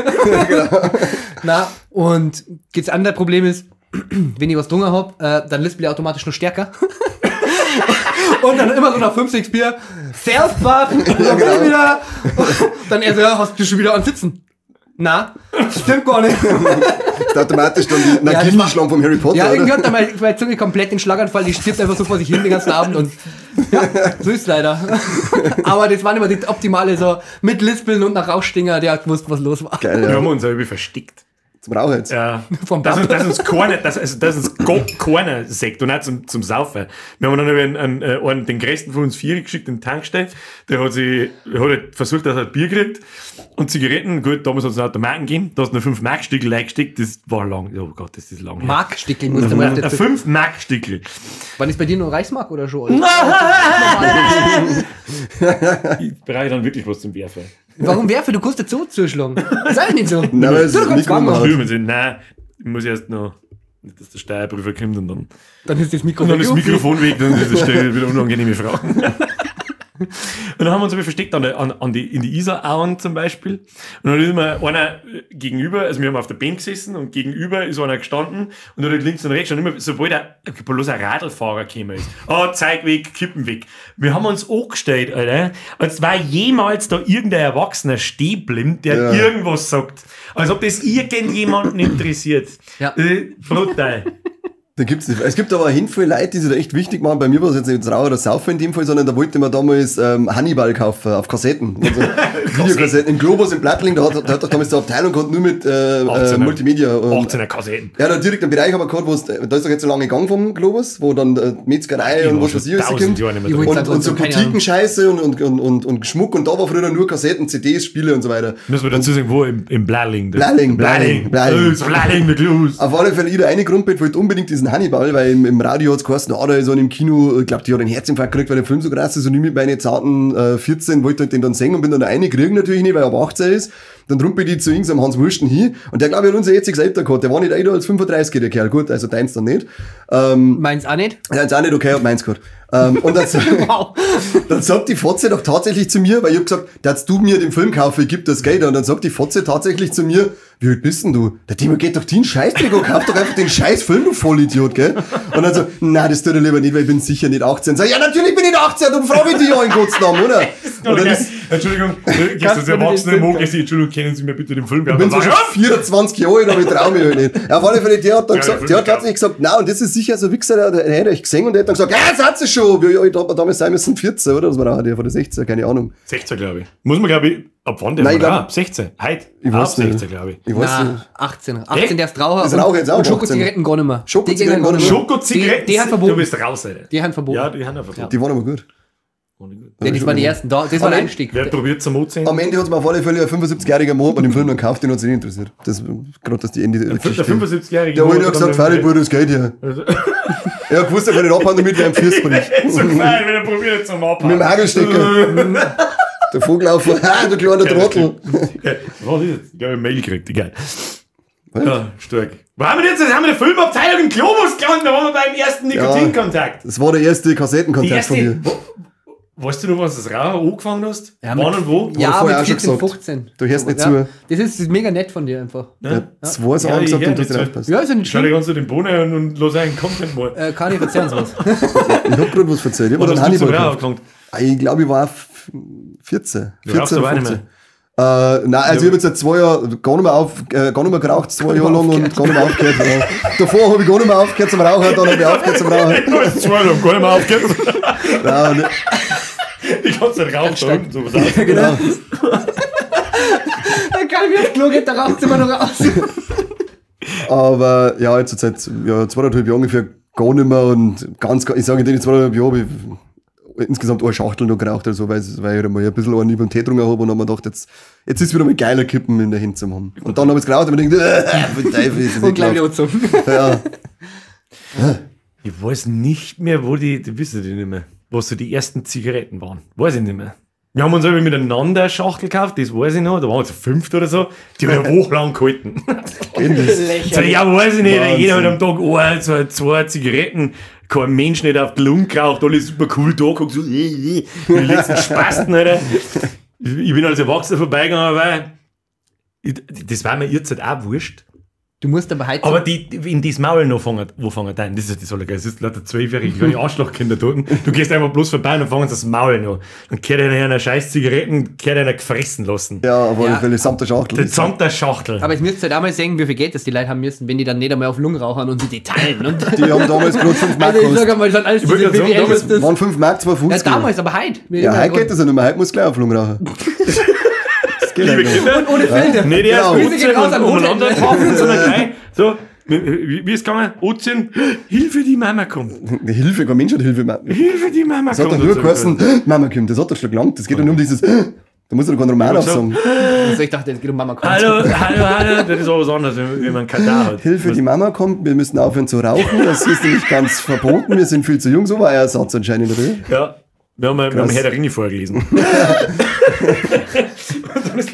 C: Na, und das andere Problem ist, wenn ich was drungen hab, äh, dann lispel ich automatisch nur stärker. Und dann immer so nach 5, 6 Bier, Selfbad, dann
B: genau.
C: wieder. Dann er so, ja, hast du schon wieder an Sitzen. Na, stimmt gar nicht.
B: Das ist automatisch dann die Nagini-Schlange vom Harry Potter,
C: Ja, irgendwie
B: oder?
C: hat dann meine, meine Zunge komplett den Schlaganfall, die stirbt einfach so vor sich hin den ganzen Abend und So ist leider. Aber das war nicht mehr die optimale, so mit Lispeln und nach Rauchstinger, der hat gewusst, was los war.
B: Geil,
A: Wir
B: ja.
A: haben uns ja irgendwie versteckt.
B: Zum Rauchen jetzt.
A: Ja.
C: Vom
A: das, ist, das ist keiner, das, also das ist go- keiner Sekt und nicht zum, zum Saufen. Wir haben dann einen, einen, äh, einen, den größten von uns vier geschickt, den Tankstelle. Der hat sich, der hat halt versucht, dass er Bier kriegt. Und Zigaretten, gut, damals hat es einen Automaten gegeben. Da hast du noch fünf Markstückel reingesteckt. Das war lang. Oh Gott, das ist lang. her.
C: Markstickel musste man
A: Ein
C: dazu.
A: fünf Markstückel.
C: Wann ist bei dir nur Reichsmark oder schon?
A: Ich brauche dann wirklich was zum Werfen.
C: Warum werfe? Du kannst dazu zuschlagen. Das ist auch nicht so.
B: Nein, weil es
C: du
B: nicht gemacht
A: nein, ich muss erst noch, nicht, dass der Steuerprüfer kommt und dann,
C: Dann ist das
A: und
C: Mikrofon.
A: dann ist das. Mikrofon weg, dann ist das Stelle wieder unangenehme Fragen. Und dann haben wir uns aber versteckt an, der, an, an die, in die Isarauen zum Beispiel. Und dann ist immer einer gegenüber, also wir haben auf der Bank gesessen und gegenüber ist einer gestanden und dann hat links und rechts und immer, sobald ein, bloß ein Radlfahrer gekommen ist, oh, Zeig weg, Kippen weg. Wir haben uns angestellt, Alter, als war jemals da irgendein Erwachsener stehen bleibt, der
B: Ja.
A: irgendwas sagt. Als ob das irgendjemanden interessiert.
C: Ja.
A: Äh, brutal.
B: Da gibt's nicht. Es gibt aber auch viele Leute, die sich da echt wichtig machen. Bei mir war es jetzt nicht Rauch oder Saufen in dem Fall, sondern da wollte man damals ähm, Hannibal kaufen auf Kassetten. Also Videokassetten. Im Globus in Plattling, da hat, da hat doch damals die Abteilung gehabt, nur mit äh, äh,
A: 18er.
B: Multimedia. Und,
A: 18er Kassetten.
B: ja, da direkt einen Bereich aber gehabt, wo es, da ist doch jetzt so lange Gang vom Globus, wo dann äh, Metzgerei und was weiß ich alles kommt.
C: Ich
B: Und, und so. Boutiquenscheiße und, und, und, und, und Schmuck und da war früher nur Kassetten, CDs, Spiele und so weiter.
A: Müssen wir dazu sagen, wo? Im, im Blalling.
B: Blalling, Blalling, Blalling.
A: Oh, das Blalling, der Klus.
B: Auf alle Fälle, jeder eine Grundbild wollte unbedingt diesen Hannibal, weil im, im Radio hat es geheißen, ah, da ist im Kino, ich glaube, die hat einen Herzinfarkt gekriegt, weil der Film so krass ist und ich mit meinen zarten äh, 14 wollte halt den dann singen und bin dann eine kriegen natürlich nicht, weil er ab 18 ist. Dann rumpel ich zu irgendeinem Hans Wursten hin und der, glaube ich, hat unser jetziges Alter gehabt. Der war nicht älter als 35, der Kerl. Gut, also deins dann nicht. Ähm,
C: Meins auch nicht.
B: der ist auch nicht okay, hat meins gehabt. Ähm, und dann,
C: Wow.
B: dann sagt die Fotze doch tatsächlich zu mir, weil ich hab gesagt, darfst du mir den Film kaufen, ich gib das Geld. Und dann sagt die Fotze tatsächlich zu mir, wie alt bist denn du? Der Timo geht doch den Scheißdreck und kauf doch einfach den scheiß Film, du Vollidiot, gell? Und dann so, na, das tut er lieber nicht, weil ich bin sicher nicht 18. Sag, ja, natürlich bin ich 18, dann frage ich dich ja in Gottes Namen, oder? Und dann ist,
A: Entschuldigung, gehst du
C: Kannst
A: das
C: du mir den
A: Erwachsene Mogli Entschuldigung, kennen Sie mir bitte den Film?
B: ich bin so schon 24 Jahre alt, aber ich trau mich halt nicht. Ja, auf alle Fälle, der hat dann
A: Ja,
B: gesagt,
A: der
B: der hat tatsächlich gesagt, na, und das ist sicher so ein Wichser, der, der hätte euch gesehen und der hat dann gesagt, ja, jetzt hat sie schon. Ja, ich hab damals sein müssen 14, oder? Das war auch der von der 16, keine Ahnung.
A: 16, glaube ich. Muss man, glaube ich, ab wann der
B: Nein, ich
A: war?
B: glaub-
A: ab 16. Heute.
B: Ich
A: ab
B: weiß nicht.
A: 16, glaube ich.
B: Ich weiß
C: Na,
B: nicht.
C: 18. 18 der ist Raucher.
B: Ist Raucher jetzt auch
C: Und
B: 18?
C: Schokozigaretten gar nicht mehr.
B: Schokozigaretten gar nicht mehr.
A: Schokozigaretten.
C: Die, die haben
A: Du
C: verboten.
A: bist raus, Alter.
C: Die haben verboten.
A: Ja, die haben verboten.
B: Die waren aber gut.
C: Ja, das waren die ersten. Da, das war der Einstieg.
A: Wer probiert zum Mozart?
B: Am Ende hat es mir auf alle Fälle ein 75-jähriger Mann bei dem Film gekauft, den hat sich nicht interessiert. Das, gerade, dass die Ende der
A: Der
B: Geschichte.
A: 75-jährige.
B: Der hat gesagt, Fadi, Bruder, das geht hier.
A: Also-
B: Er hat gewusst, er kann nicht abhauen, damit wir am Fuß bricht.
A: So fein, wenn er probiert zum Abhauen.
B: Mit dem Hagelstecker. Der Vogelaufer, ah, du kleiner Trottel.
A: Ja, Was ist jetzt? Ich habe eine Mail gekriegt, egal. Ja, stark. Wo haben wir jetzt? Jetzt haben wir die Filmabteilung im Globus gelandet, da waren wir beim ersten Nikotinkontakt.
B: Das war der erste Kassettenkontakt von mir.
A: Wo, weißt du noch, was das Rauchen angefangen hast?
C: Ja,
A: Wann und wo?
C: Ja,
B: vorher
C: mit
B: auch schon
C: 14,
B: gesagt.
C: 15.
B: Du hörst nicht
C: ja.
B: zu.
C: Das ist, das ist mega nett von dir einfach.
B: Er hat zwei Sachen
A: Ja,
B: gesagt und du
A: nicht zu.
B: aufgepasst.
C: Ja, ist ja nicht
A: Schau dir
C: schlimm.
A: ganz den Bohnen an und los einen Content mal.
C: Äh, kann ich erzählen was.
B: Ich hab gerade was erzählt. Ich hab
A: Was
B: dann Hannibal? Ah, Ich glaube, ich war f- 14.
A: Du rauchst
B: 14
A: aber auch nicht
B: 15. Äh, nein, also ich habe jetzt seit zwei Jahren gar nicht mehr, auf, äh, gar nicht mehr geraucht, zwei Jahre lang und gar nicht mehr aufgehört. Ja. Davor habe ich gar nicht mehr aufgehört zum Rauchen, dann habe ich aufgehört zum Rauchen.
A: Du zwei, hab gar nicht mehr aufgehört.
B: Nein, ne-
A: Ich hab's nicht raucht da unten so was aus.
B: genau.
C: Dann kann ich wieder aufs Klo da raucht immer noch raus.
B: Aber ja, jetzt seit ja, zweieinhalb Jahren ungefähr gar nicht mehr und ganz, ich sage in den zweieinhalb Jahren habe ich insgesamt eine Schachtel noch geraucht oder so, weil, weil ich halt mal ein bisschen einen über den Tee getrunken habe und dann habe ich mir gedacht, jetzt, jetzt ist wieder mal geiler Kippen in der Hand zu haben. Und dann habe ich es geraucht und mir gedacht, äh, Teufel ist das
C: Und gleich angezogen.
B: ja.
A: Ich weiß nicht mehr, wo die, die wissen die nicht mehr, wo so die ersten Zigaretten waren. Weiß ich nicht mehr. Wir haben uns irgendwie miteinander eine Schachtel gekauft, das weiß ich noch, da waren wir zu fünft oder so, die haben ja wochenlang gehalten. So, ja, weiß ich nicht,
B: Wahnsinn.
A: jeder hat am Tag ein, zwei, zwei Zigaretten, kein Mensch nicht auf die Lunge geraucht, alles super cool da, guckt so, äh, äh, die letzten Spasten, Alter. Ich bin als Erwachsener vorbeigegangen, weil das war mir jetzt halt auch wurscht.
C: Du musst aber heute.
A: Aber die, die in das Maul noch fangen, wo fangen die an? Das ist das Allergeil. Das ist lauter zwölfjährige kleine Arschlochkinder dort. Du gehst einfach bloß vorbei und fangen das Maul noch. Dann kehrt einer einer scheiß Zigaretten, kehrt einer gefressen lassen.
B: Ja, aber
C: Ja.
B: Fälle samt der Schachtel.
A: Der samt der Schachtel.
C: aber jetzt müsst ihr halt auch mal sehen, wie viel Geld das die Leute haben müssen, wenn die dann nicht einmal auf Lungen rauchen und sie die teilen. Und
B: Die haben damals gerade 5 Mark
C: also ich sag einmal, schon alles
A: Ich
C: diese
A: sagen, damals
C: das.
B: Waren 5 Mark, 2,50.
C: Ja, damals, aber heute.
B: Ja, heute geht das ja nicht mehr. Heute muss gleich auf Lungen rauchen. Das
A: Liebe. Kinder.
C: Und ohne Filter.
A: Nicht erst
B: Genau.
C: Grüße gehen raus
A: und
C: an
A: umeinander kaufen, sondern gleich so. Wie, wie ist es gegangen? Ozean, Hilfe, die Mama kommt.
B: Hilfe, kein Mensch hat Hilfe. Das
A: Hilfe, die Mama
B: hat doch
A: kommt.
B: nur
A: Und so.
B: geheißen, Mama kommt. Das hat doch schon gelangt. Das geht doch nur um dieses, da muss er doch keinen Roman aufsagen.
C: Also ich dachte, es geht um Mama kommt.
A: Hallo, hallo, hallo. Das ist aber was anderes, wenn, wenn man Katar hat.
B: Hilfe, die Mama kommt, wir müssen aufhören zu rauchen. Das ist nämlich ganz verboten. Wir sind viel zu jung. So war er Satz anscheinend, oder?
A: Ja, wir haben, wir haben. Herr der Ringe vorgelesen.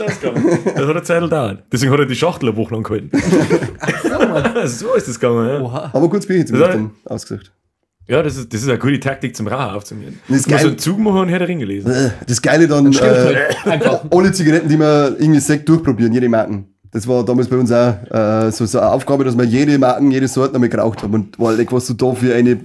A: losgegangen. Das hat eine Zeit gedauert. Deswegen hat er die Schachtel eine Woche lang gehalten.
C: So, Mann.
A: so ist das gegangen, ja.
C: Oha.
B: Aber kurz Bier
A: Das
B: jetzt dann ausgesucht.
A: Ja, das ist, das ist eine gute Taktik zum Rauchen aufzunehmen.
B: Das ist
A: Du musst
B: geil.
A: einen Zug machen und Herr der Ringe lesen.
B: Äh, Das Geile dann, äh,
C: halt. Einfach.
B: alle Zigaretten, die wir irgendwie Sekt durchprobieren, jede Marken. Das war damals bei uns auch äh, so, so eine Aufgabe, dass wir jede Marken, jede Sorte einmal geraucht haben. Und war like, was du da für eine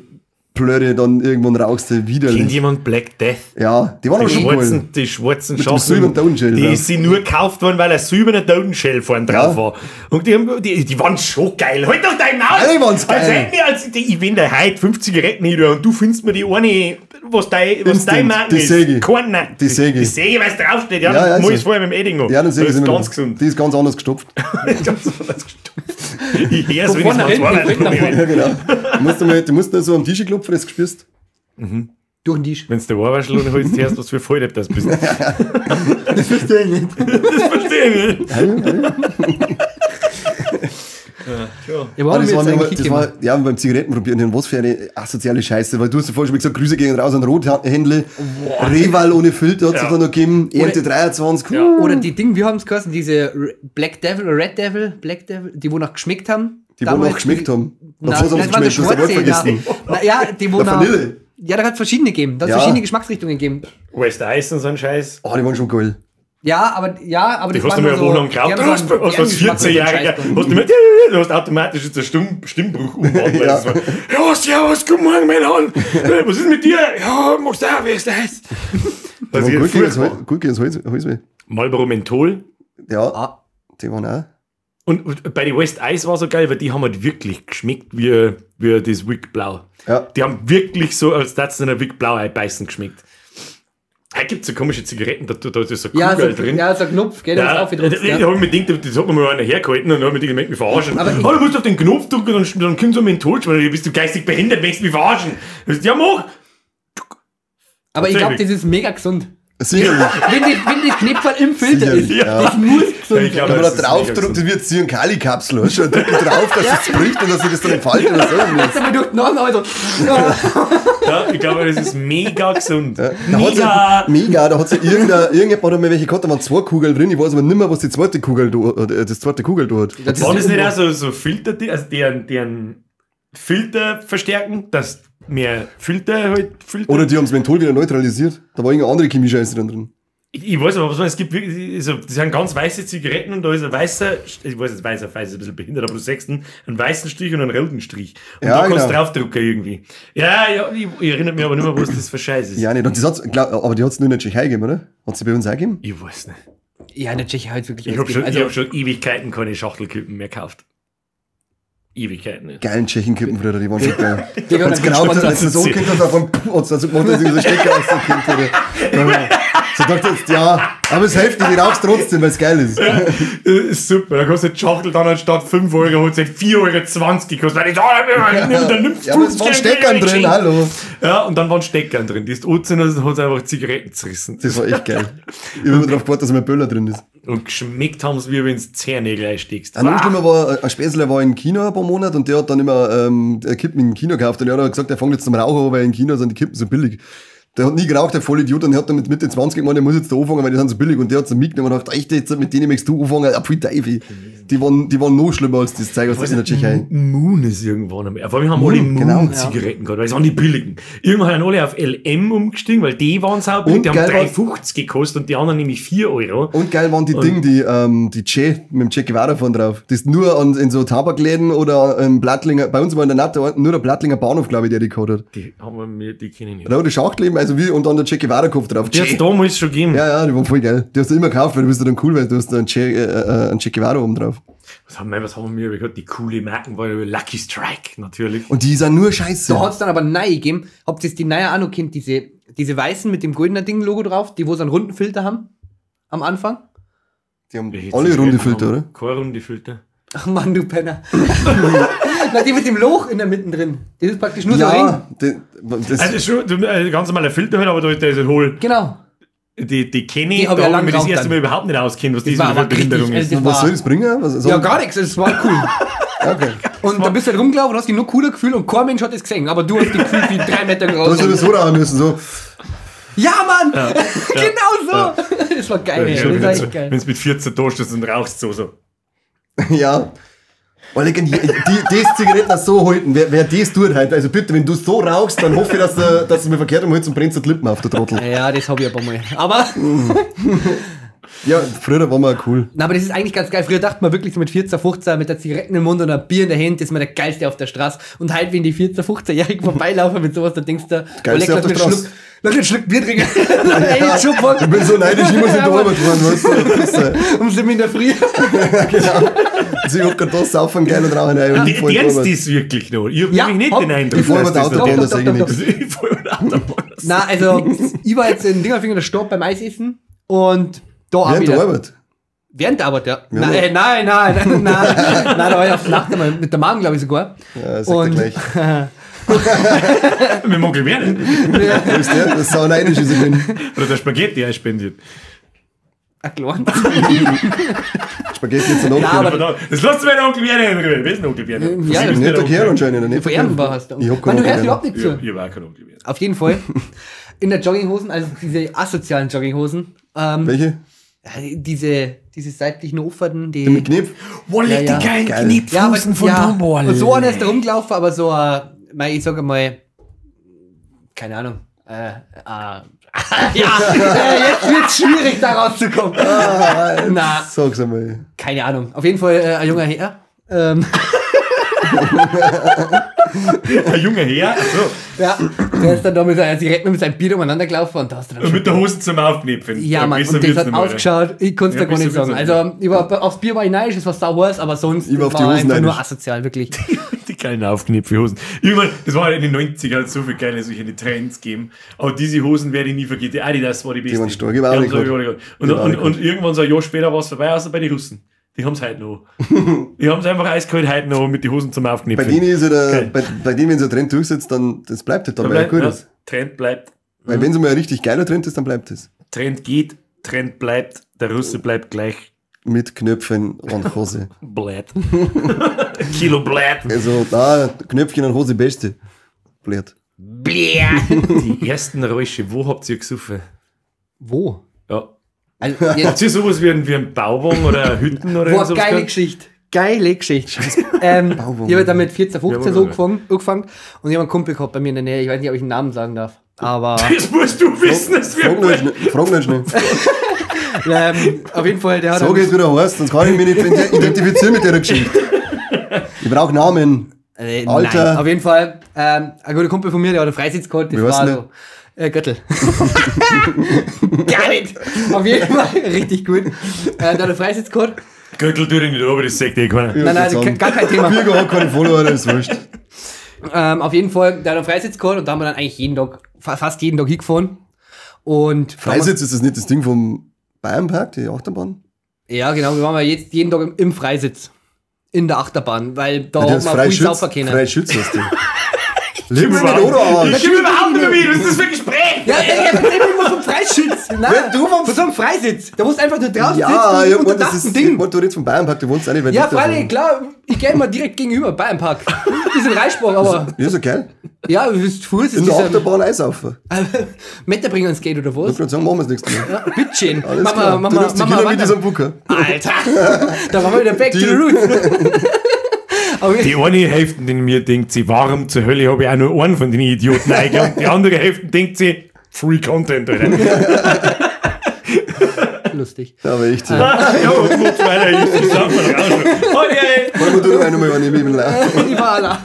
B: Plöre dann irgendwann rauchst,
A: Kennt
B: widerlich.
A: jemand Black Death?
B: Ja, die waren
A: Die
B: aber schon
A: schwarzen,
B: cool.
A: die schwarzen
B: Totenschell
A: die
B: drauf.
A: sind nur gekauft worden, weil ein silberner Totenschell vorne drauf
B: Ja.
A: war. Und die, haben, die, die waren schon geil. Halt doch dein Maul!
B: Alle waren's
A: Als
B: geil.
A: hätten die, als die, ich wenn da heute 50 Zigaretten hin und du findest mir die eine, was dein, was
B: Instant,
A: dein Marken
B: die
A: ist.
B: Säge.
A: Keiner.
B: Die Säge.
A: Die Säge, weil es draufsteht. Ja,
B: Ja,
A: ja
B: ja,
A: muss
B: so.
A: ich vorher mit dem Edding noch.
B: Ja, dann sehe ich
A: das
B: es
A: ist ganz gesund.
B: Die ist ganz anders gestopft.
A: ganz anders gestopft. Ich hör's,
C: Von
A: wenn ich es mal.
B: Ja, genau. Du musst, einmal, du musst da so am Tisch klopfen, das gespürst.
C: Durch den Tisch.
A: Wenn du der Warwaschel und holst, hörst was für Volldepp das bist.
B: Das verstehe ich nicht.
A: Das verstehe ich nicht.
C: Ja, wo
B: Ah,
C: haben
B: das
C: wir
B: war,
C: eigentlich
B: das war, ja, beim Zigarettenprobieren, was für eine asoziale Scheiße, weil du hast ja vorhin schon gesagt, Grüße gehen raus an Rothändle, Reval ohne Filter hat es
A: Ja.
B: dann noch gegeben, Ernte 23,
A: Ja.
C: Oder die Dinge, wie haben es geheißen, diese Black Devil Red Devil, Black Devil, die wo noch geschmeckt haben.
B: Die wo
C: Damals-
B: noch geschmeckt haben.
C: Nein,
B: Nach was haben sie geschmeckt?
C: so
B: Das hast du
C: schwarze,
B: vergessen.
C: na, na, ja, die wo noch,
B: Vanille.
C: Ja, da hat es verschiedene gegeben. Da hat
B: Ja.
C: verschiedene Geschmacksrichtungen gegeben.
A: West Ice und so ein Scheiß.
B: Oh, die waren schon geil.
C: Ja, aber ja, aber
A: Die
C: das
A: hast du mir
C: die
A: geraucht.
C: haben
A: Du
C: so
A: hast
C: Ehrengeschmack
A: 14-Jähriger
C: und so einen
A: hast du hast automatisch jetzt einen Stimm, Stimmbruch umgewandt.
B: Ja.
A: ja. ja, servus, guten Morgen, mein Hahn. Was ist mit dir? Ja, magst du auch, wie ist das? Geht
B: gut gegen das Holz- Holzweh.
A: Marlboro Menthol.
B: Ja,
C: Ah.
B: die waren auch.
A: Und und bei den West Ice war so geil, weil die haben halt wirklich geschmeckt wie, wie das Wick Blau.
B: Ja.
A: Die haben wirklich so, als das in einer Wick Blau einbeißen geschmeckt. Heute gibt es so komische Zigaretten, da, da, da ist so eine
C: Ja, so,
A: Kugel drin.
C: ja, so ein Knopf, der
A: Ja,
C: ist
A: da,
C: aufgedrückt.
A: da, da
C: Ja.
A: ich mir gedacht, das hat mir mal einer hergehalten und dann hab ich gedacht, mich verarschen.
C: Aber
A: oh, du musst auf den Knopf drücken und dann, dann kommt so ein Mentholschwein, bist du geistig behindert, möchtest mich verarschen. Ja, mach!
C: Aber ich glaube, das ist mega gesund.
B: Sicherlich.
C: Wenn die, wenn die Knipferl im Filter ist,
B: Sicherlich, ja.
C: das muss gesund sein.
B: Wenn man da
A: ist
B: drauf drückt, das wird Zyankali-Kapsel. Hast du drücken drauf, dass es bricht und dass sich das dann entfaltet oder so.
C: Haben wir durch die Nase, also. Ja.
A: Ja, ich glaube, das ist mega gesund.
B: Da ja,
A: Mega!
B: mega, da hat ja irgendein, irgendjemand hat mal welche gehabt, da waren zwei Kugeln drin, ich weiß aber nicht mehr, was die zweite Kugel da, äh, das zweite Kugel da hat.
C: Das
A: War
C: ist
A: das nicht auch so, so Filter, also deren, deren Filter verstärken, dass mehr Filter halt Filter.
B: Oder die haben das Menthol wieder neutralisiert. Da war irgendeine andere Chemie-Scheiße drin drin.
A: Ich, ich weiß aber, was war, es gibt wirklich, also, das sind ganz weiße Zigaretten und da ist ein weißer, ich weiß jetzt, weißer, weiß ist ein bisschen behindert, aber du sagst einen, einen weißen Strich und einen roten Strich. Und
B: Ja,
A: da kannst du
B: genau.
A: draufdrucken irgendwie. Ja, ja, ich, ich erinnere mich aber nicht mehr, was das für Scheiß ist.
B: Ja, nicht. Und das hat's, glaub, aber die hat es nur in der Tschechei gegeben, oder? Hat sie bei uns auch gegeben?
A: Ich weiß nicht.
C: Ja, in der Tschechei halt wirklich.
A: Ich habe schon,
C: also,
A: ich hab schon Ewigkeiten keine Schachtelkippen mehr gekauft. Ewigkeiten. nicht.
B: Geilen Tschechenkippen, Früher, die waren schon geil.
C: Die waren
B: Ganz
C: dann
B: genau, wenn
C: gesponsert.
B: es so umgekommen ist, davon, es dann so gemacht, dass ich so Stecker aus der Kind hatte. So dachte ich jetzt, ja, aber es hilft nicht, ich rauch's trotzdem, weil es geil ist.
A: Das ist super. Da kostet die Schachtel dann anstatt 5 Euro, hat es 4,20 Euro gekostet. Weil ich da nimm, dann nimmst
B: Ja, aber es waren Steckern drin, hallo.
A: Ja, und dann waren Steckern drin. Die ist Utzen und hat einfach Zigaretten zerrissen.
B: Das war echt geil. Ich habe immer drauf gewartet, dass mein Böller drin ist.
A: Und geschmeckt haben sie, wie wenn du Zehennägel einsteckst.
B: Ein noch schlimmer war, ein Späßler war in China ein paar Monate und der hat dann immer ähm, Kippen in China gekauft und der hat gesagt, er fängt jetzt zum Rauchen an, weil in China sind die Kippen so billig. Der hat nie geraucht, der Vollidiot, und der hat dann mit Mitte 20 gemeint, der muss jetzt da anfangen, weil die sind so billig. Und der hat so mitgenommen und hat echt, jetzt mit denen möchtest du anfangen, ab wie Teufel. Die waren, die waren noch schlimmer als das Zeug, in der Tschechei.
A: Moon ist irgendwann einmal. Vor allem haben alle
B: genau.
A: Moon-Zigaretten gehabt, weil es waren die billigen. Irgendwann haben alle auf LM umgestiegen, weil die waren
B: Und
A: die haben
B: geil war-
A: 3,50 gekostet und die anderen nämlich 4 Euro.
B: Und geil waren die Dinge, die, ähm, die Che, mit dem Che Guevara von drauf. Das nur an, in so Tabakläden oder im Blattlinger, bei uns war in der Natte nur der Blattlinger Bahnhof, glaube ich, der die gehabt hat.
A: Die haben wir die kenne ich nicht.
B: Rote Schachtleben, also wie, und dann der Che Guevara Kopf drauf.
A: Die hat es damals schon gegeben.
B: Ja, ja, die waren voll geil. Die hast du immer gekauft, weil du bist ja dann cool, weil du hast da einen Che, äh, äh, einen che Guevara oben drauf.
A: Was haben wir, was haben wir gehört? Die coole Marken war ja Lucky Strike, natürlich.
B: Und die sind nur scheiße.
C: Da hat es dann aber neue gegeben. Habt ihr das die neue auch noch kennt? Diese, diese weißen mit dem goldenen Ding-Logo drauf, die wo so einen runden Filter haben? Am Anfang?
B: Die haben alle runde Filter, oder?
A: Keine runde Filter.
C: Ach Mann, du Penner. Na, die mit dem Loch in der Mitte drin. Das ist praktisch nur so ein Ring.
B: Ja, das,
A: Also schon, du, äh, ganz normaler Filter halt, aber da, ist ein hohl.
C: Genau.
A: Die, die kenne ich, da
C: ich ja
A: habe ich
C: lang
A: das erste. Mal überhaupt nicht auskennt, was
C: Das
A: diese Behinderung ist.
C: also
B: was soll das bringen? Was, so,
C: Ja, gar nichts. Das war cool.
B: Okay.
C: Und da bist du halt rumgelaufen und hast dich nur cooler gefühlt und kein Mensch hat das gesehen. Aber du hast dich gefühlt wie drei Meter
B: hast du das
C: groß.
B: so rauchen müssen, so.
C: Ja, Mann! genau so! Das war geil. ey.
A: Ja,
C: das war
A: Wenn du mit 14 da und rauchst so, so.
B: Ja. Weil ich, die, die Zigaretten so halten, wer, wer das tut halt, also bitte, wenn du so rauchst, dann hoffe ich, dass du, dass du mir verkehrt umhältst und brennst die Lippen auf, der Trottel.
C: Ja, das habe ich aber mal. Aber,
B: Ja, früher war mal cool.
C: na, aber das ist eigentlich ganz geil. Früher dachte man wirklich so mit 14, 15 mit der Zigaretten im Mund und einem Bier in der Hand, das ist man der Geilste auf der Straße. Und halt, wenn die 14, 15-Jährigen vorbeilaufen mit sowas, dann denkst du,
B: Geilste
C: oh,
B: auf
C: leck,
B: der
C: einen
B: Straße.
C: Schluck, mir einen Schluck Bier trinken. Ey, voll.
B: Ich bin so neidisch, ich muss in die Arbeit fahren, weißt du? Das äh,
C: Um sieben in der Früh.
B: genau. Also ich grad das saufen geil und rauchen rein und ich
A: Die, ernst das wirklich noch? Ich habe
C: Ja,
A: nämlich nicht
C: hab-
A: den Eindruck,
B: Ich
A: dass das
B: Auto
A: noch-
B: gern,
C: doch,
B: das sag
C: doch,
B: ich nichts.
A: Ich Autobahn.
C: Na, also, ich war jetzt in Dingerfinger der Stopp beim Eisessen und da auch
B: Während der. Arbeit.
C: Während der Arbeit, ja.
B: Ja.
C: Nein, äh, nein, nein, nein, nein, nein, da war ich auf Nacht einmal mit der Mom, glaube ich sogar.
B: Ja, er
C: Und-
B: gleich.
A: Mit dem Onkel Werner.
B: Wo ist der? Das ist so bin.
A: Oder der Spaghetti einspendiert.
C: Ach, klar.
B: Spaghetti jetzt noch.
C: Ja, aber-
A: Das lässt mir Onkel Werner in Ruhe. Wer ist der Onkel Werner?
C: Ja,
A: Das ist
B: nicht der Kerl
A: Onkel.
B: anscheinend. Nicht
C: Von. Erdenbach hast du.
B: Ich hab
C: Man,
B: keinen
C: du hörst
B: Onkel
C: überhaupt nicht
A: Ich,
C: zu.
A: ich keinen Onkel Werner.
C: Auf jeden Fall. In der Jogginghosen, also diese asozialen Jogginghosen, ähm,
B: Welche?
C: diese, diese seitlichen Offerten, die.
B: Mit Knopf?
A: Wolle,
C: Ja, ja.
A: die geilen
B: Geil.
A: Knipfußen von
C: ja. Und so einer ist da rumgelaufen, aber so, äh, ich sage mal, keine Ahnung. Äh, äh, ja, äh, jetzt wird schwierig, da rauszukommen. Na,
B: Sag's einmal.
C: keine Ahnung. Auf jeden Fall äh, ein junger Herr. Ähm,
A: Ein junger Herr. So.
C: ja, der ist dann da mit seiner Zigarette mit seinem Bier umeinander gelaufen und da hast du dann
A: Und mit der Hose zum Aufknipfen.
C: Ja, Mann, und das hat ausgeschaut, ich konnte es
A: Ja,
C: da gar nicht sagen. Also, ich war, aufs Bier war ich neidisch, es war sau heiß, aber sonst
B: Ich war auf die
C: war einfach nur asozial, wirklich.
A: Die geilen Aufknipfhosen. Irgendwann, das war halt in den 90ern, hat so viele geile solche Trends gegeben. Aber diese Hosen werde ich nie vergessen. Die Adidas war die beste.
B: waren stark, ich
A: Die haben so-
B: gehabt.
A: und,
B: Ich
A: und,
B: nicht
A: und irgendwann so ein Jahr später war es vorbei, außer bei den Russen. Die haben es heute noch. die haben es einfach eiskalt heute noch mit den Hosen zum
B: Bei
A: Aufknipfen.
B: denen ist ja der, bei, bei denen, wenn so ein Trend durchsetzt, dann das bleibt halt
A: Da
B: dabei.
A: bleibt,
B: Gut ist.
A: Trend bleibt.
B: Weil wenn es mal ein richtig geiler Trend ist, dann bleibt es.
A: Trend geht, Trend bleibt, der Russe bleibt gleich.
B: Mit Knöpfen und Hose.
A: Bleibt. Kilo bleibt.
B: Also da, Knöpfchen und Hose beste. Blöd.
A: Die ersten Räusche, wo habt ihr gesucht?
C: Wo?
A: Ja.
C: Also,
A: Habt
C: jetzt,
A: ihr sowas wie ein, wie ein Bauwagen oder Hütten oder
C: Boah,
A: sowas
C: geile
A: gehabt?
C: Geschichte. Geile Geschichte. ähm, ich habe dann mit 14, 15
A: Ja,
C: so angefangen, angefangen und ich habe einen Kumpel gehabt bei mir in der Nähe. Ich weiß nicht, ob ich den Namen sagen darf. Aber
A: Das musst du wissen, das
B: Frag
A: wird
B: nicht, frag nicht schnell.
C: Ähm, auf jeden Fall, der hat
B: Sag
C: dann-
B: jetzt, wie der heißt, sonst kann ich mich nicht identifizieren mit der Geschichte. Ich brauche Namen.
C: Äh,
B: Alter.
C: Nein, auf jeden Fall. Ähm, ein guter Kumpel von mir, der hat einen Freisitz gehabt, das
B: Wie heißt
C: war
B: denn
C: so. Äh, Göttel. Gar nicht. Auf jeden Fall, richtig gut. Äh, der hat einen Freisitz gehabt.
A: Gürtel tue ich nicht, aber das sagt eh keiner.
C: Nein, nein,
B: Sagen.
C: gar kein Thema.
B: Bürger hat keine Follower, das ist wurscht.
C: Ähm, auf jeden Fall, der hat einen Freisitz gehabt und da haben wir dann eigentlich jeden Tag, fa- fast jeden Tag hingefahren. Und
B: Freisitz ist das nicht das Ding vom Bayernpark, die Achterbahn?
C: Ja, genau, wir waren ja jetzt jeden Tag im, im Freisitz. In der Achterbahn, weil da
B: Ja,
C: man
B: Freischütz,
C: viel saufen können.
B: Freischütz hast du. Leben wir
A: überhaupt-
B: mit oder
A: Ich überhaupt nicht mehr mit. Was ist das für ein Gespräch?
C: Ja, ja, ja, erzähl mir mal vom Freischütz. Nein,
B: Wenn du vom-
C: von so einem Freisitz. Da musst du einfach nur draußen
B: Ja,
C: sitzen
B: ja,
C: und unter
B: das
C: das
B: ist,
C: Ding.
B: ich du redest vom Bayernpark, du wohnst auch nicht weit
C: Ja, freilich, klar. Ich gehe immer direkt gegenüber, Bayernpark. Bisschen Reisspruch, aber
B: Ja, so geil.
C: ja, das ist Fuß. ist
B: In der Achterbahn Eisaufen.
C: Meter bringen ins Gate oder
B: Ich
C: was?
B: würde sagen, machen wir es nächstes Mal.
C: Ja, Bitteschön.
B: Alles
C: Mama,
B: klar. du
C: Mama,
B: nimmst die
C: Mama,
B: Kinder mit diesem. Bucker.
C: Alter, da waren wir wieder back to the roots. Aber
A: Die eine Hälfte in mir denkt sie, warum zur Hölle habe ich auch nur einen von den Idioten eingeladen? Die andere Hälfte denkt sie, Free Content, Alter.
C: lustig.
B: Aber echt so.
A: ja, und wo weiter auch schon. Oh, yeah.
B: Wollen wir du noch einmal eine Bibel lernen?
C: Ich war allein.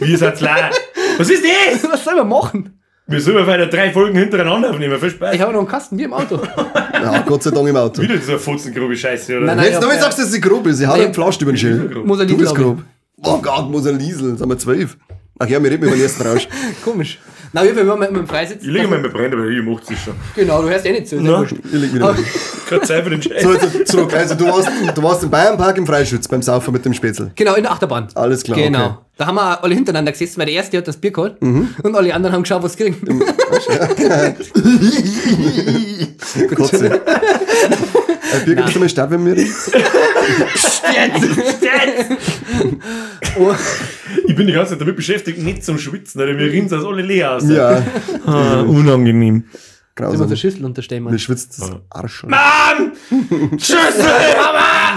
A: Wie seid's leer? Was ist das?
C: Was soll man machen?
A: Wir sollen auf einer drei Folgen hintereinander aufnehmen, viel Spaß.
C: Ich habe noch einen Kasten wie im Auto.
B: Ja, Gott sei Dank im Auto.
A: Wieder diese futzengrobe Scheiße, oder?
C: Nein, nein.
B: Jetzt damit sagst du, dass sie grob ist. Sie hat einen Pflaster über den Schild.
C: Muss er
B: Du
C: nicht
B: bist grob. Oh Gott, muss er Liesel. Sind wir zwölf? Ach ja, wir reden über den ersten Rausch.
C: Komisch. Na, wir waren mit dem Freisitz.
A: Ich lege mal mit Brände, weil ich macht es schon.
C: Genau, du hörst eh nicht zu. Wurscht.
B: Ich leg wieder.
A: Keine Zeit für den Scheiß.
B: So, jetzt zurück. Also, du warst, du warst im Bayernpark im Freischütz beim Saufen mit dem Spätzle.
C: Genau, in der Achterbahn.
B: Alles klar,
C: Genau.
B: okay.
C: Da haben wir alle hintereinander gesessen, weil der erste hat das Bier geholt und alle anderen haben geschaut, was sie kriegen.
B: Kotze. Birgit, bist du mal Stadt, wenn wir reden?
C: Oh,
A: Ich bin die ganze Zeit damit beschäftigt, nicht zum Schwitzen, Alter. Wir rinsen das alle leer aus.
B: Ja,
A: Ah, unangenehm.
C: Sollen wir
B: grausam.
C: Schüssel unterstellen,
B: Mir
C: Mann?
B: schwitzt das Arsch.
A: Mann! Schüssel, Mama!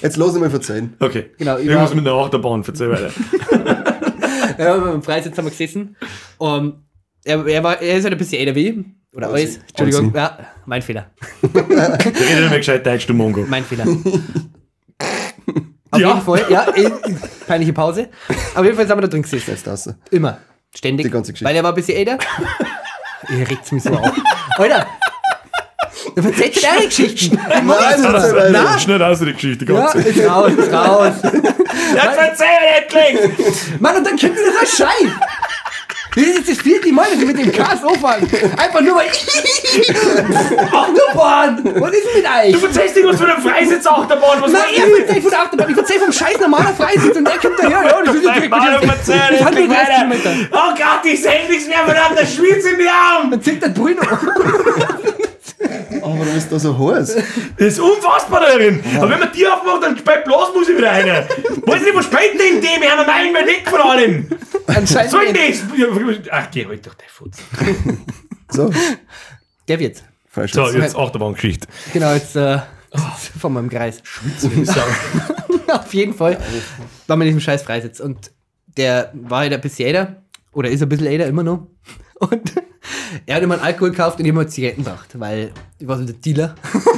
B: Jetzt lass ihn mal verzeihen.
A: Okay.
C: Genau, ich
A: Irgendwas
C: war-
A: mit einer Achterbahn, verzeih weiter.
C: Ja, beim Freisitz haben wir gesessen. Und er, er, war, er ist halt ein bisschen älter wie ich. Oder
B: Alles.
C: alles. Entschuldigung. Ja, mein Fehler.
A: Der redet nicht mehr gescheit Deutsch, du Mongo.
C: Mein Fehler. Auf
A: Ja.
C: jeden Fall, ja, eh, peinliche Pause. Auf jeden Fall sind wir da drin gesessen.
B: Jetzt das.
C: Immer. Ständig.
B: Die ganze Geschichte.
C: Weil er war ein bisschen älter. Ihr regt's mich so auf. Alter! Du erzählst dir deine Geschichten.
B: Nein,
C: Nein.
A: Schnell aus die Geschichte,
C: Ja,
A: ganz.
C: ist raus, raus.
A: Jetzt verzeih endlich!
C: Mann, und dann kommt wieder so ein Scheiß. Das ist das vierte Mal, dass ich mit dem Cast anfange. Einfach nur weil Achterbahn! Was ist denn mit
A: Du
C: euch?
A: verzeihst irgendwas von der Freisitz-Achterbahn, was
C: Nein, er erzählt von der Achterbahn. Ich erzähl vom scheiß normaler Freisitz und der kommt daher. Ja, das ist direkt mit
A: verzeih
C: Das hat
A: endlich
C: mir 30
A: weiter.
C: Kilometer.
A: Oh Gott, ich seh nichts mehr, verdammt, der schwitzt in die Arme!
C: Dann zieht der Bruno.
B: Oh, warum ist das so heiß?
A: Das ist unfassbar darin. Aber wenn man die aufmacht, dann speit bloß muss ich wieder rein. Weiß nicht, was speit denn dem? Wir haben einen Meilen weg von allem.
C: Anscheinend.
A: Soll denn das? Ach, geh halt doch, der Futz.
B: So,
C: Der wird's.
B: Freischütz.
A: So, jetzt Achterbahngeschichte.
C: Genau, jetzt äh, von meinem Kreis. Auf jeden Fall war mit diesem scheiß Freisitz. Und der war halt ein bisschen älter. Oder ist ein bisschen älter immer noch. Und er hat immer einen Alkohol gekauft und ich immer Zigaretten gebracht, weil ich war so der Dealer.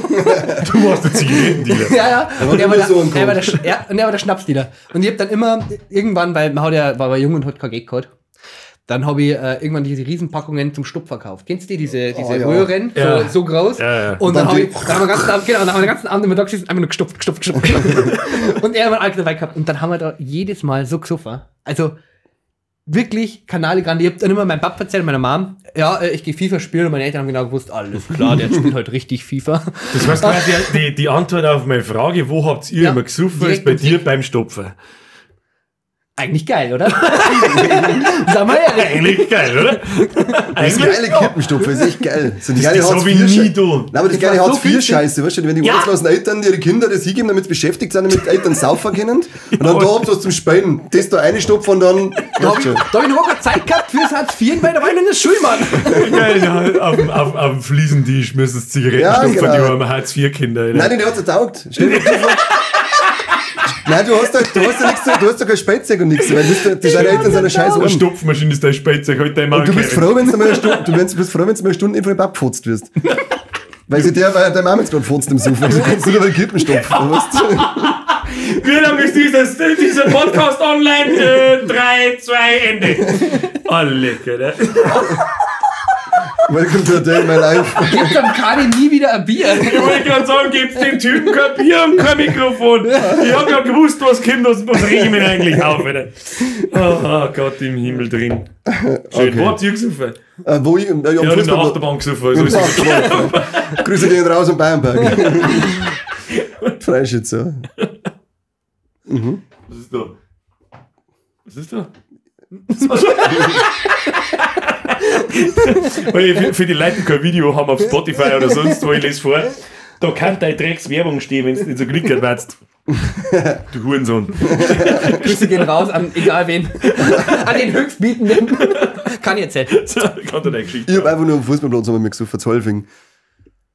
A: Du warst der Zigarettendealer.
C: ja, ja. Und er war, der,
B: so ein
C: er, war der, ja, und er war der Schnapsdealer. Und ich hab dann immer, irgendwann, weil man hat ja, war aber jung und hat kein Geld gehabt, dann habe ich äh, irgendwann diese Riesenpackungen zum Stopf verkauft. Kennst du die, diese, diese
B: Oh, ja.
C: Röhren,
A: Ja.
C: so, so groß?
A: Ja, ja.
C: Und dann,
B: dann
C: habe ich, dann haben wir genau, dann haben wir den ganzen Abend immer da gesessen, einfach nur gestopft, gestopft, gestopft. und er hat einen Alkohol dabei gehabt. Und dann haben wir da jedes Mal so gesoffen. Also, wirklich Kanale Grande. Ich hab dann immer meinem Papa erzählt, meiner Mom, ja, äh, ich gehe FIFA spielen und meine Eltern haben genau gewusst, alles klar, der spielt halt richtig FIFA.
A: Das heißt quasi, die, die Antwort auf meine Frage, wo habt ihr
C: Ja,
A: immer
C: direkt
A: ist bei dir beim Stopfen.
C: Eigentlich geil, oder? Sag mal ehrlich.
A: Eigentlich geil, oder?
B: Das
A: Eigentlich
B: geile Kippenstopf, das ist echt geil. So die
A: Das
B: geile
A: ist so
B: Hartz
A: wie
B: IV
A: nie du.
B: Nein, aber die
C: Das
B: geile
C: so
B: Hartz IV. Scheiße, weißt du, wenn die
A: Ja.
B: arbeitslosen Eltern ihre Kinder das hingeben, damit sie beschäftigt sind, damit die Eltern saufen können. Und dann da habt ihr was zum Spielen. Das da reinstopfen und dann.
C: Da habe ich, hab ich noch keine Zeit gehabt fürs Hartz IV, weil da war ich noch in der Schule, Mann.
A: geil, ja, auf, auf, auf dem Fliesentisch müssen es Zigaretten
B: Ja,
A: stopfen,
B: genau.
A: die haben Hartz-IV-Kinder.
B: Nein, die hat es getaugt. Stell dir das vor. Nein, du hast doch, du hast doch nichts, du hast doch kein Spätzeug und nichts, weil du bist, ja- die deine Eltern sind ein scheiß
A: Eine
B: Arm.
A: Stopfmaschine ist dein Spätzeug, heute einmal
B: Und du bist froh, wenn du mal eine Stunde, du bist froh, wenn du mal eine Stunde wirst. Weil sie der, weil der Mama jetzt gerade fotzt im Sofa, also kannst du nur den Kippen stopfen, weißt?
A: Wie lange ist dieses, dieser Podcast online? Äh, drei, zwei, Ende. Oh, lecker, ne?
B: Welcome to a day in my life.
C: Gib dem Kadi nie wieder ein Bier.
A: Ich wollte gerade sagen, gibt's dem Typen kein Bier und kein Mikrofon. Ich hab ja gewusst, was kommt, was, was reg ich mich eigentlich auf, Alter. Oh, Gott im Himmel drin. Schön.
B: Okay.
A: Wo habt ihr gesoffen?
B: Äh, wo ich, äh, ja, am
A: Ja, in der. Achterbahn gesoffen. Also ist es
B: Park, Grüße gehen raus am Bayernberg. Freischützer.
A: Was ist da? Was ist da? Weil ich für, für die Leute, die kein Video haben auf Spotify oder sonst wo, ich lese vor, da kann deine Dreckswerbung stehen, wenn du nicht so glickert wirst. Du Hurensohn.
C: Grüße gehen raus an egal wen. an den Höchstbietenden. Kann jetzt nicht.
A: So, kann deine Geschichte.
B: Ich hab einfach nur am Fußballplatz einmal mitgesucht, Zollfing.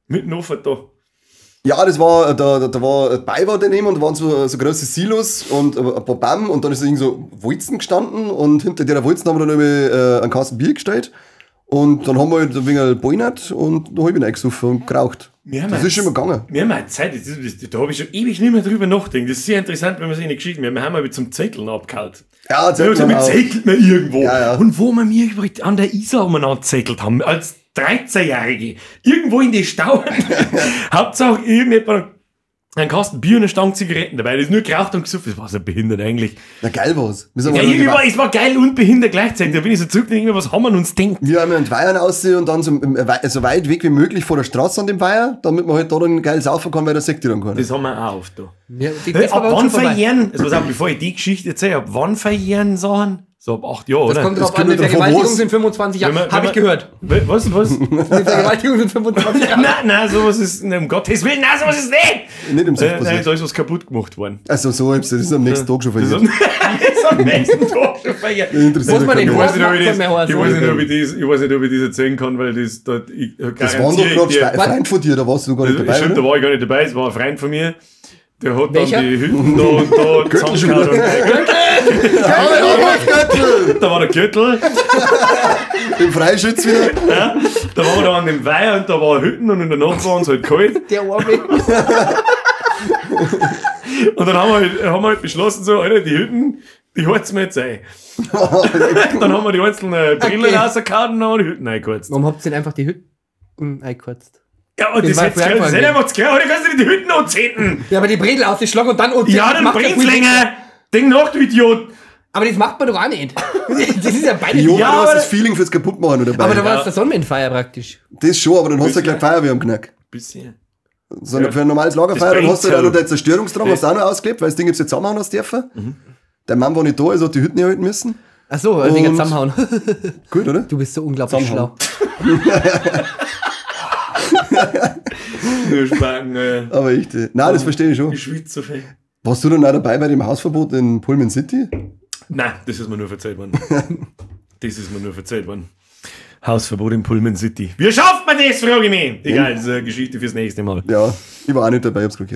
A: Mit Nofer da.
B: Ja, das war, da, da, da war ein Beiwar daneben und da waren so, so große Silos und ein paar Bäume und dann ist da irgend so Wolzen gestanden und hinter der Wolzen haben wir dann irgendwie äh, einen Kasten Bier gestellt und dann haben wir halt ein wenig Beinert und da hab ich ihn eingesoffen und geraucht.
A: Wir haben
B: Das ist schon mal gegangen.
A: Wir haben eine Zeit, das, ist- das, da habe ich schon ewig nicht mehr drüber nachgedacht. Das ist sehr interessant, wenn man sich in die Geschichte, wir haben mal zum Zetteln abgehalten.
B: Ja,
A: Ja,
B: Zettel
A: damit
B: auch.
A: zettelt man irgendwo.
B: Ja, ja.
A: Und wo wir mir an der Isar umeinander zettelt haben, als 13-Jährige, irgendwo in die Stau, Hauptsache irgendjemand einen Kasten Bier und eine Stange Zigaretten dabei. Das ist nur geraucht und gesucht. Das war so behindert eigentlich.
B: Na geil war's.
A: Ja, irgendwie war, es war geil und behindert gleichzeitig. Da bin ich so zurückgedacht, was haben wir uns denkt?
B: wir haben einen Weihern aussehen und dann so, äh, so weit weg wie möglich vor der Straße an dem Weiher, damit man halt da dann geil saufen kann, weil der Sekt dann kann.
A: Das haben wir auch oft da.
C: Ja, die-
A: Hey, ab wann verjähren, also pass auf, bevor ich die Geschichte erzähle, ab wann verjähren Sachen? So ab acht Jahren,
C: Das
A: oder?
C: kommt drauf
B: Das
C: an,
B: kommt
C: eine
B: drauf an,
C: Vergewaltigung sind 25 Jahre. Habe ich gehört.
A: Was, was?
C: Eine Vergewaltigung sind 25 Jahre.
A: nein, nein, sowas ist, um Gottes Willen, nein, sowas ist nicht!
B: Nicht im
A: Äh, nein,
B: passiert.
A: da ist was kaputt gemacht worden.
B: Also so, das ist am nächsten Tag schon
A: Das
B: verjährt.
A: ist am nächsten Tag schon verjährt.
C: Muss man
A: Ich weiß, nicht, ob ich, das, ich, weiß nicht,
B: oder?
A: ob ich, das, ich weiß nicht, ob ich das erzählen kann, weil das dort, ich
B: Das waren doch gerade Schwe- Freund von dir, da warst du gar nicht dabei,
A: Stimmt, da
B: oder?
A: war ich gar nicht dabei, es war ein Freund von mir. Der hat
C: Welcher?
A: dann die Hütten da und da zusammengehauen.
B: ja, mach Gürtel!
A: Da war der Gürtel,
B: Im Freischütz wieder.
A: ja, da waren wir da an dem Weiher und da war Hütten und in der Nacht war es halt kalt.
C: Der Arme.
A: Und dann haben wir halt, haben wir halt beschlossen, so, Alter, die Hütten, die heizen wir jetzt ein. dann haben wir die einzelnen Brillen
C: Okay.
A: rausgehauen und haben die Hütten eingeheizt.
C: Warum habt ihr denn einfach die Hütten eingekürzt?
A: Ja, und
C: Das
A: das
C: war
A: hätt's
C: früher
A: gehört, heute kannst du nicht die Hütten anzünden.
C: Ja, aber die Bredel ausgeschlagen und dann... Und
A: Ja, dann
C: ja
A: bringt's länger. Denk nach, du Idiot.
C: Aber das macht man doch auch nicht. Das ist ja beide...
B: Jo,
A: Ja,
B: du hast
A: aber-
B: das Feeling fürs Kaputtmachen noch dabei.
C: aber da war
A: Ja.
C: es der Sonnenwindfeier praktisch.
B: das schon, aber dann hast du ja gleich Feuerwehr am Knack.
A: Bisschen.
B: So
A: Ja.
B: für ein normales Lagerfeuer, dann hast du ja
A: bringt's
B: noch
A: ja.
B: den Zerstörungsdrang, hast du auch noch ausgelebt, weil das Ding jetzt nicht zusammenhauen hast dürfen. Der Mann war nicht da, also hat die Hütten erhalten müssen.
C: Ach so, Ding
B: Und-
C: zusammenhauen.
B: Gut, oder?
C: Du bist so unglaublich schlau.
A: Nur Spacken, äh,
B: Aber echt, äh, nein, das verstehe ich schon.
A: ich schwitze so viel.
B: Warst du dann auch dabei bei dem Hausverbot in Pullman City?
A: Nein, das ist mir nur verzeiht worden. das ist mir nur verzeiht worden. Hausverbot in Pullman City. Wie schafft man das, frage ich mich. Egal, das ist eine Geschichte fürs nächste Mal.
B: Ja, ich war auch nicht dabei, ich hab's.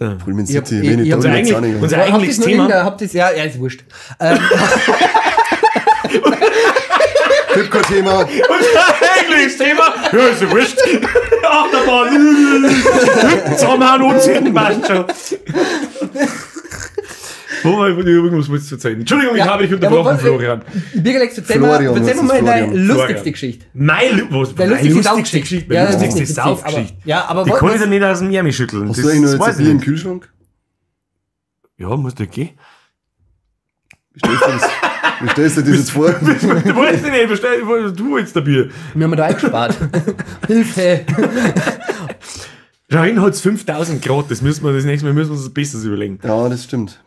A: So.
B: Pullman
C: Ich hab-
B: City,
C: ich-
B: wenig
C: ich
B: da,
A: Unser, eigentlich,
B: nicht.
A: unser eigentliches Thema.
C: Habt ihr's, ja, ja, ist wurscht. Ähm,
B: Gibt kein Thema.
A: Unser eigentliches Thema. Ja, ist ja wurscht. Achterbahn. Zusammenhauen und zünden, passt schon. Wo war ich? Irgendwas muss ich erzählen. Entschuldigung, ich
C: Ja,
A: habe dich
C: ja,
A: unterbrochen,
C: was-
A: Florian.
C: Birgelex, erzähl mal, erzähl mal
B: ist
C: deine
B: Florian?
C: lustigste. Geschichte.
A: Mein, was, meine
C: lustigste
A: lustigste
C: Saufgeschichte.
A: Geschichte.
C: Ja,
A: Meine lustigste Saufgeschichte.
C: Ja, aber
A: Die
C: was-
A: kann ich dann nicht aus dem Ärmel schütteln.
B: Hast
A: Das
B: du eigentlich noch jetzt Bier im. Kühlschrank?
A: Ja, muss der gehen.
B: Wie stellst du, das, wie stellst du dir das jetzt vor?
A: Du wolltest nicht, bestell, du jetzt der Bier.
C: Wir haben da eingespart. Hilfe.
A: Schau hin, hat's 5000 Grad. Das müssen wir das nächste Mal müssen wir uns das Besseres überlegen.
B: Ja, das stimmt.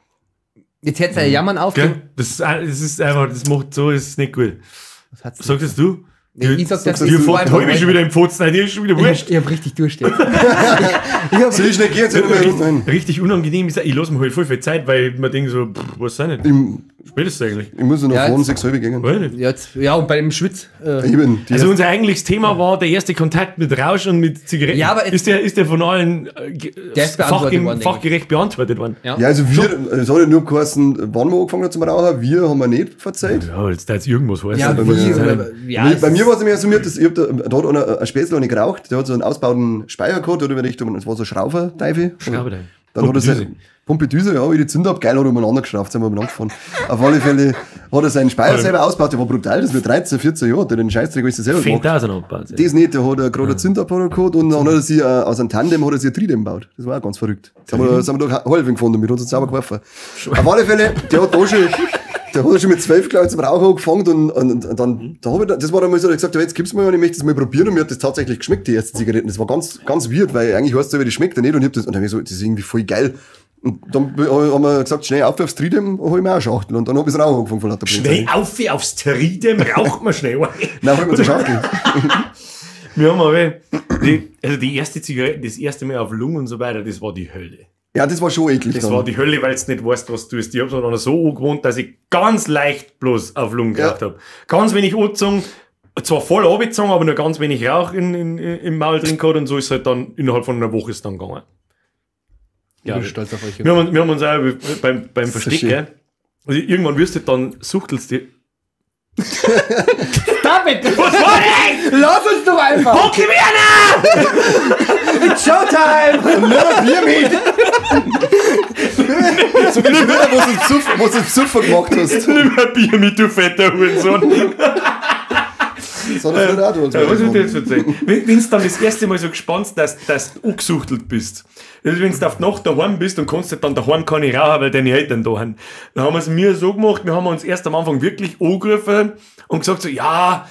C: Jetzt hört er jammern auf.
A: Das, ist, ein- das ist einfach, das macht so, ist nicht gut.
C: Was hat's?
A: Sagst das du?
C: Nee, ich sag das
B: du
C: einfach
A: heute schon wieder im Pfotzen, nein, dir ist schon wieder
C: Ich
A: wurscht.
C: hab, ich hab richtig Durst jetzt. ich hab,
B: So schnell ja hin.
A: Richtig unangenehm ist, ich lasse mir halt voll viel Zeit, weil man denkt so, pff, was sei nicht?
B: Ich,
A: Spät ist es eigentlich?
B: ich muss noch
C: Ja, jetzt-
B: sechs halbe gehen.
C: Jetzt, ja, und bei dem Schwitz. Äh,
B: Eben,
A: Also unser eigentliches Thema war der erste Kontakt mit Rausch und mit Zigaretten.
C: Ja, aber
A: ist, der, ist der von allen äh, fachge-
C: worden,
A: fachgerecht beantwortet worden?
C: ja.
B: Ja, also wir, es hat ja nur geheißen, wann wir angefangen haben zum Rauchen, wir haben wir nicht verzeiht.
A: Ja, jetzt da jetzt irgendwas heißt.
C: Ja,
B: bei
C: wie,
B: mir-
C: oder, ja,
B: bei,
C: es
B: bei mir war es immer so, mir, dass ich hab da, da hat einer ein Spätzle nicht geraucht, der hat so einen ausbauten Speicher gehabt, oder Richtung, es war so ein Schrauberteufel. Dann hat er
A: Pumpedüse.
B: sein, Pumpedüse, ja, wie die Zünder ab, geil hat er umeinander geschraubt, sind wir umeinander gefahren. Auf alle Fälle hat er seinen Speicher selber ausgebaut, der war brutal, das war 13, 14 Jahre, der den Scheißdreck alles selber gemacht.
A: 10.000 abgebaut.
B: Das nicht, der hat er gerade einen Zündapparat gehabt und dann hat er sich äh, aus einem Tandem hat er sich ein Tridem gebaut. Das war auch ganz verrückt. Das haben wir, das haben wir doch halb gefunden, hat uns sauber geworfen. Auf alle Fälle, der hat da schon, der hat schon mit zwölf, glaube ich, zum Rauchen angefangen und, und, und dann, da hab ich, da- das war dann mal so, da gesagt, ja, jetzt gib's mir und ich möchte das mal probieren und mir hat das tatsächlich geschmeckt, die ersten Zigaretten. Das war ganz, ganz weird, weil eigentlich weißt du, wie das schmeckt oder nicht und ich hab das, und dann hab ich so, das ist irgendwie voll geil. Und dann haben wir gesagt, schnell auf aufs Tridem, hol ich mir auch eine Schachtel. Und dann hab ich es auch angefangen von lauter
A: Schnell auf aufs Tridem, raucht man schnell.
B: Nein, hol mir eine Schachtel.
A: Wir haben aber, die, also die erste Zigarette, das erste Mal auf Lungen und so weiter, das war die Hölle.
B: Ja, das war schon eklig.
A: Das
B: dann.
A: war die Hölle, weil du nicht weißt, was du tust. Ich hab's dann so angewohnt, dass ich ganz leicht bloß auf Lungen
B: Ja.
A: geraucht hab. Ganz wenig angezogen, zwar voll abgezogen, aber nur ganz wenig Rauch in, in, im Maul drin gehabt und so ist halt dann innerhalb von einer Woche ist dann gegangen.
C: Ich bin stolz auf euch.
A: Wir haben, wir haben uns auch beim, beim Versteck,
B: schön.
A: gell? Also irgendwann wirst du dann suchtelst du.
C: Damit!
A: Was war das?
C: Lass uns doch einfach!
A: Hockey Werner!
C: Showtime!
B: Und nur ein Bier mit! so wie früher, wo du einen Psuff- wo du Psuffer gemacht hast.
A: Nimm ein Bier mit, du fetter Hurensohn.
B: Das hat er früher auch damals
A: Ja, was wird jetzt erzählen? Wenn du dann das erste Mal so gespannt dass, dass du angesuchtelt bist. Also wenn du auf die Nacht daheim bist und kannst nicht dann daheim keine rauchen, weil deine Eltern da sind. Dann haben wir es mir so gemacht, wir haben uns erst am Anfang wirklich angerufen und gesagt so, ja,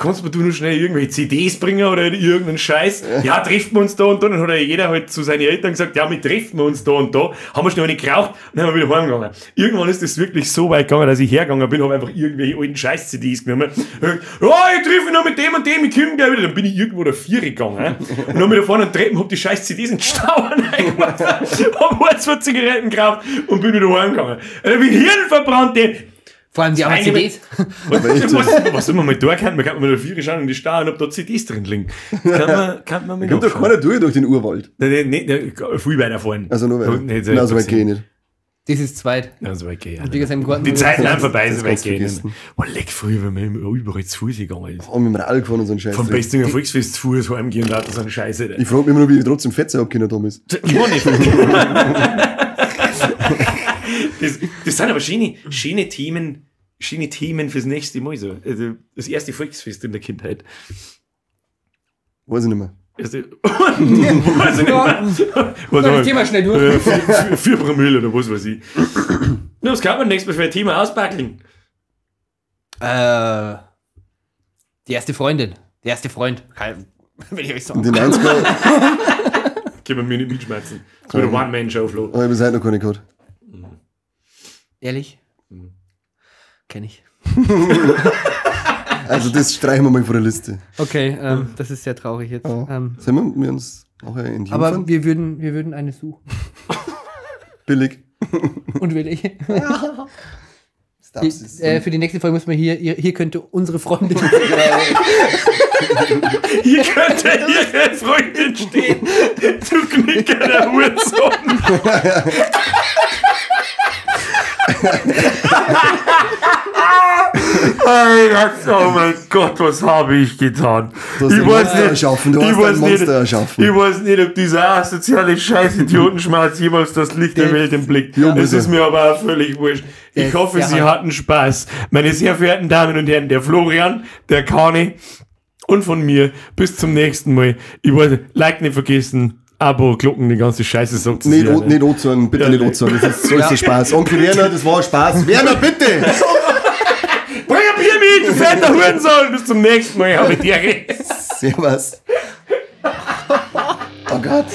A: kannst mir du nur schnell irgendwelche CDs bringen oder irgendeinen Scheiß? Ja, treffen wir uns da und da. Dann hat ja jeder halt zu seinen Eltern gesagt, ja, wir treffen wir uns da und da. Haben wir schnell eine geraucht und dann haben wir wieder heimgegangen. Irgendwann ist das wirklich so weit gegangen, dass ich hergegangen bin, habe einfach irgendwelche alten Scheiß-CDs genommen. Ja, ich treffe noch mit dem und dem, ich komme gleich wieder. Dann bin ich irgendwo der Viere gegangen. Und dann wieder vorne an Treppen, hab die Scheiß-CDs in den Stau reingemacht, hab zwei Zigaretten geraucht und bin wieder heimgegangen. Dann bin ich Hirn verbrannt, den
C: Vor allem die armen CDs.
A: was, was, was man mal da kann, man kann mal da vier schauen in die Stau und ob da CDs drin liegen. Kann man, kann man mal
B: Kommt doch keiner durch, durch den Urwald.
A: Nein, nein, nein, viel weiter fahren.
B: Also nur weiter.
A: Nicht so
B: Nein, so weit
A: passieren.
B: geh ich nicht.
C: Das ist zweit.
A: Nein, so weit geh ich
C: Und.
A: Die Zeiten sind vorbei,
B: das
A: so weit
B: vergessen.
A: Oh, leck früher, wenn man überall zu Fuß gegangen ist.
B: Oh, mit dem Rad gefahren und so ein Scheiß.
A: Vom Bestinger Volksfest zu Fuß heimgehen, lauter so eine Scheiße.
B: Ich frage mich immer noch, wie ich trotzdem Fetze abgehen damals.
A: Ich war nicht. das, das sind aber schöne, schöne Themen, schöne Themen fürs nächste Mal. So. Also, das erste Volksfest in der Kindheit.
B: Weiß ich nicht mehr.
A: Erste, weiß ich nicht mehr. Was
C: Das Thema schnell durch.
A: Äh, vier, Promille oder was weiß ich. Na, was kann man nächstes Mal für ein Thema auspacken?
C: Äh, die erste Freundin. Der erste Freund. Kein- Will ich euch
B: In
C: sagen.
B: den 90er
A: Können wir mir nicht mitschmerzen. Das wird eine One-Man-Show, Flo.
B: ich bis heute noch keine gehabt.
C: Ehrlich? Kenn ich.
B: Also das streichen wir mal von der Liste.
C: Okay, ähm, das ist sehr traurig jetzt.
B: Ja.
C: Ähm,
B: Sollen wir, wir uns nachher in die
C: aber wir würden, wir würden eine suchen.
B: Billig.
C: Und will ich.
B: Das
C: Die, äh, für die nächste Folge müssen wir hier, hier, hier könnte unsere Freundin.
A: Hier könnte ihre Freundin stehen. Du Knicker der Hurensohn. Oh mein Gott, was habe ich getan?
B: Du hast ein Monster erschaffen, du
A: ich
B: hast
A: weiß
B: ein Monster
A: nicht,
B: erschaffen.
A: Ich weiß nicht, ob dieser asoziale Scheiß Idiotenschmerz jemals das Licht der Welt erblickt.
B: Ja,
A: Das
B: bitte.
A: ist mir aber auch völlig wurscht. Ich hoffe, Sie
C: hat-
A: hatten Spaß. Meine sehr verehrten Damen und Herren, der Florian, der Kani und von mir. Bis zum nächsten Mal. Ich wollte, Like nicht vergessen, Abo, Glocken, die ganze Scheiße sagt
B: Nicht, o- nicht anzeigen, bitte
A: Ja,
B: nicht
A: nee.
B: anzeigen. Das ist so ist der Spaß. Onkel Werner, das war Spaß. Werner, bitte!
A: Bring ein Bier mit, du fetter Hurensohn. Bis zum nächsten Mal, habe ich dir
B: Servus. Oh Gott.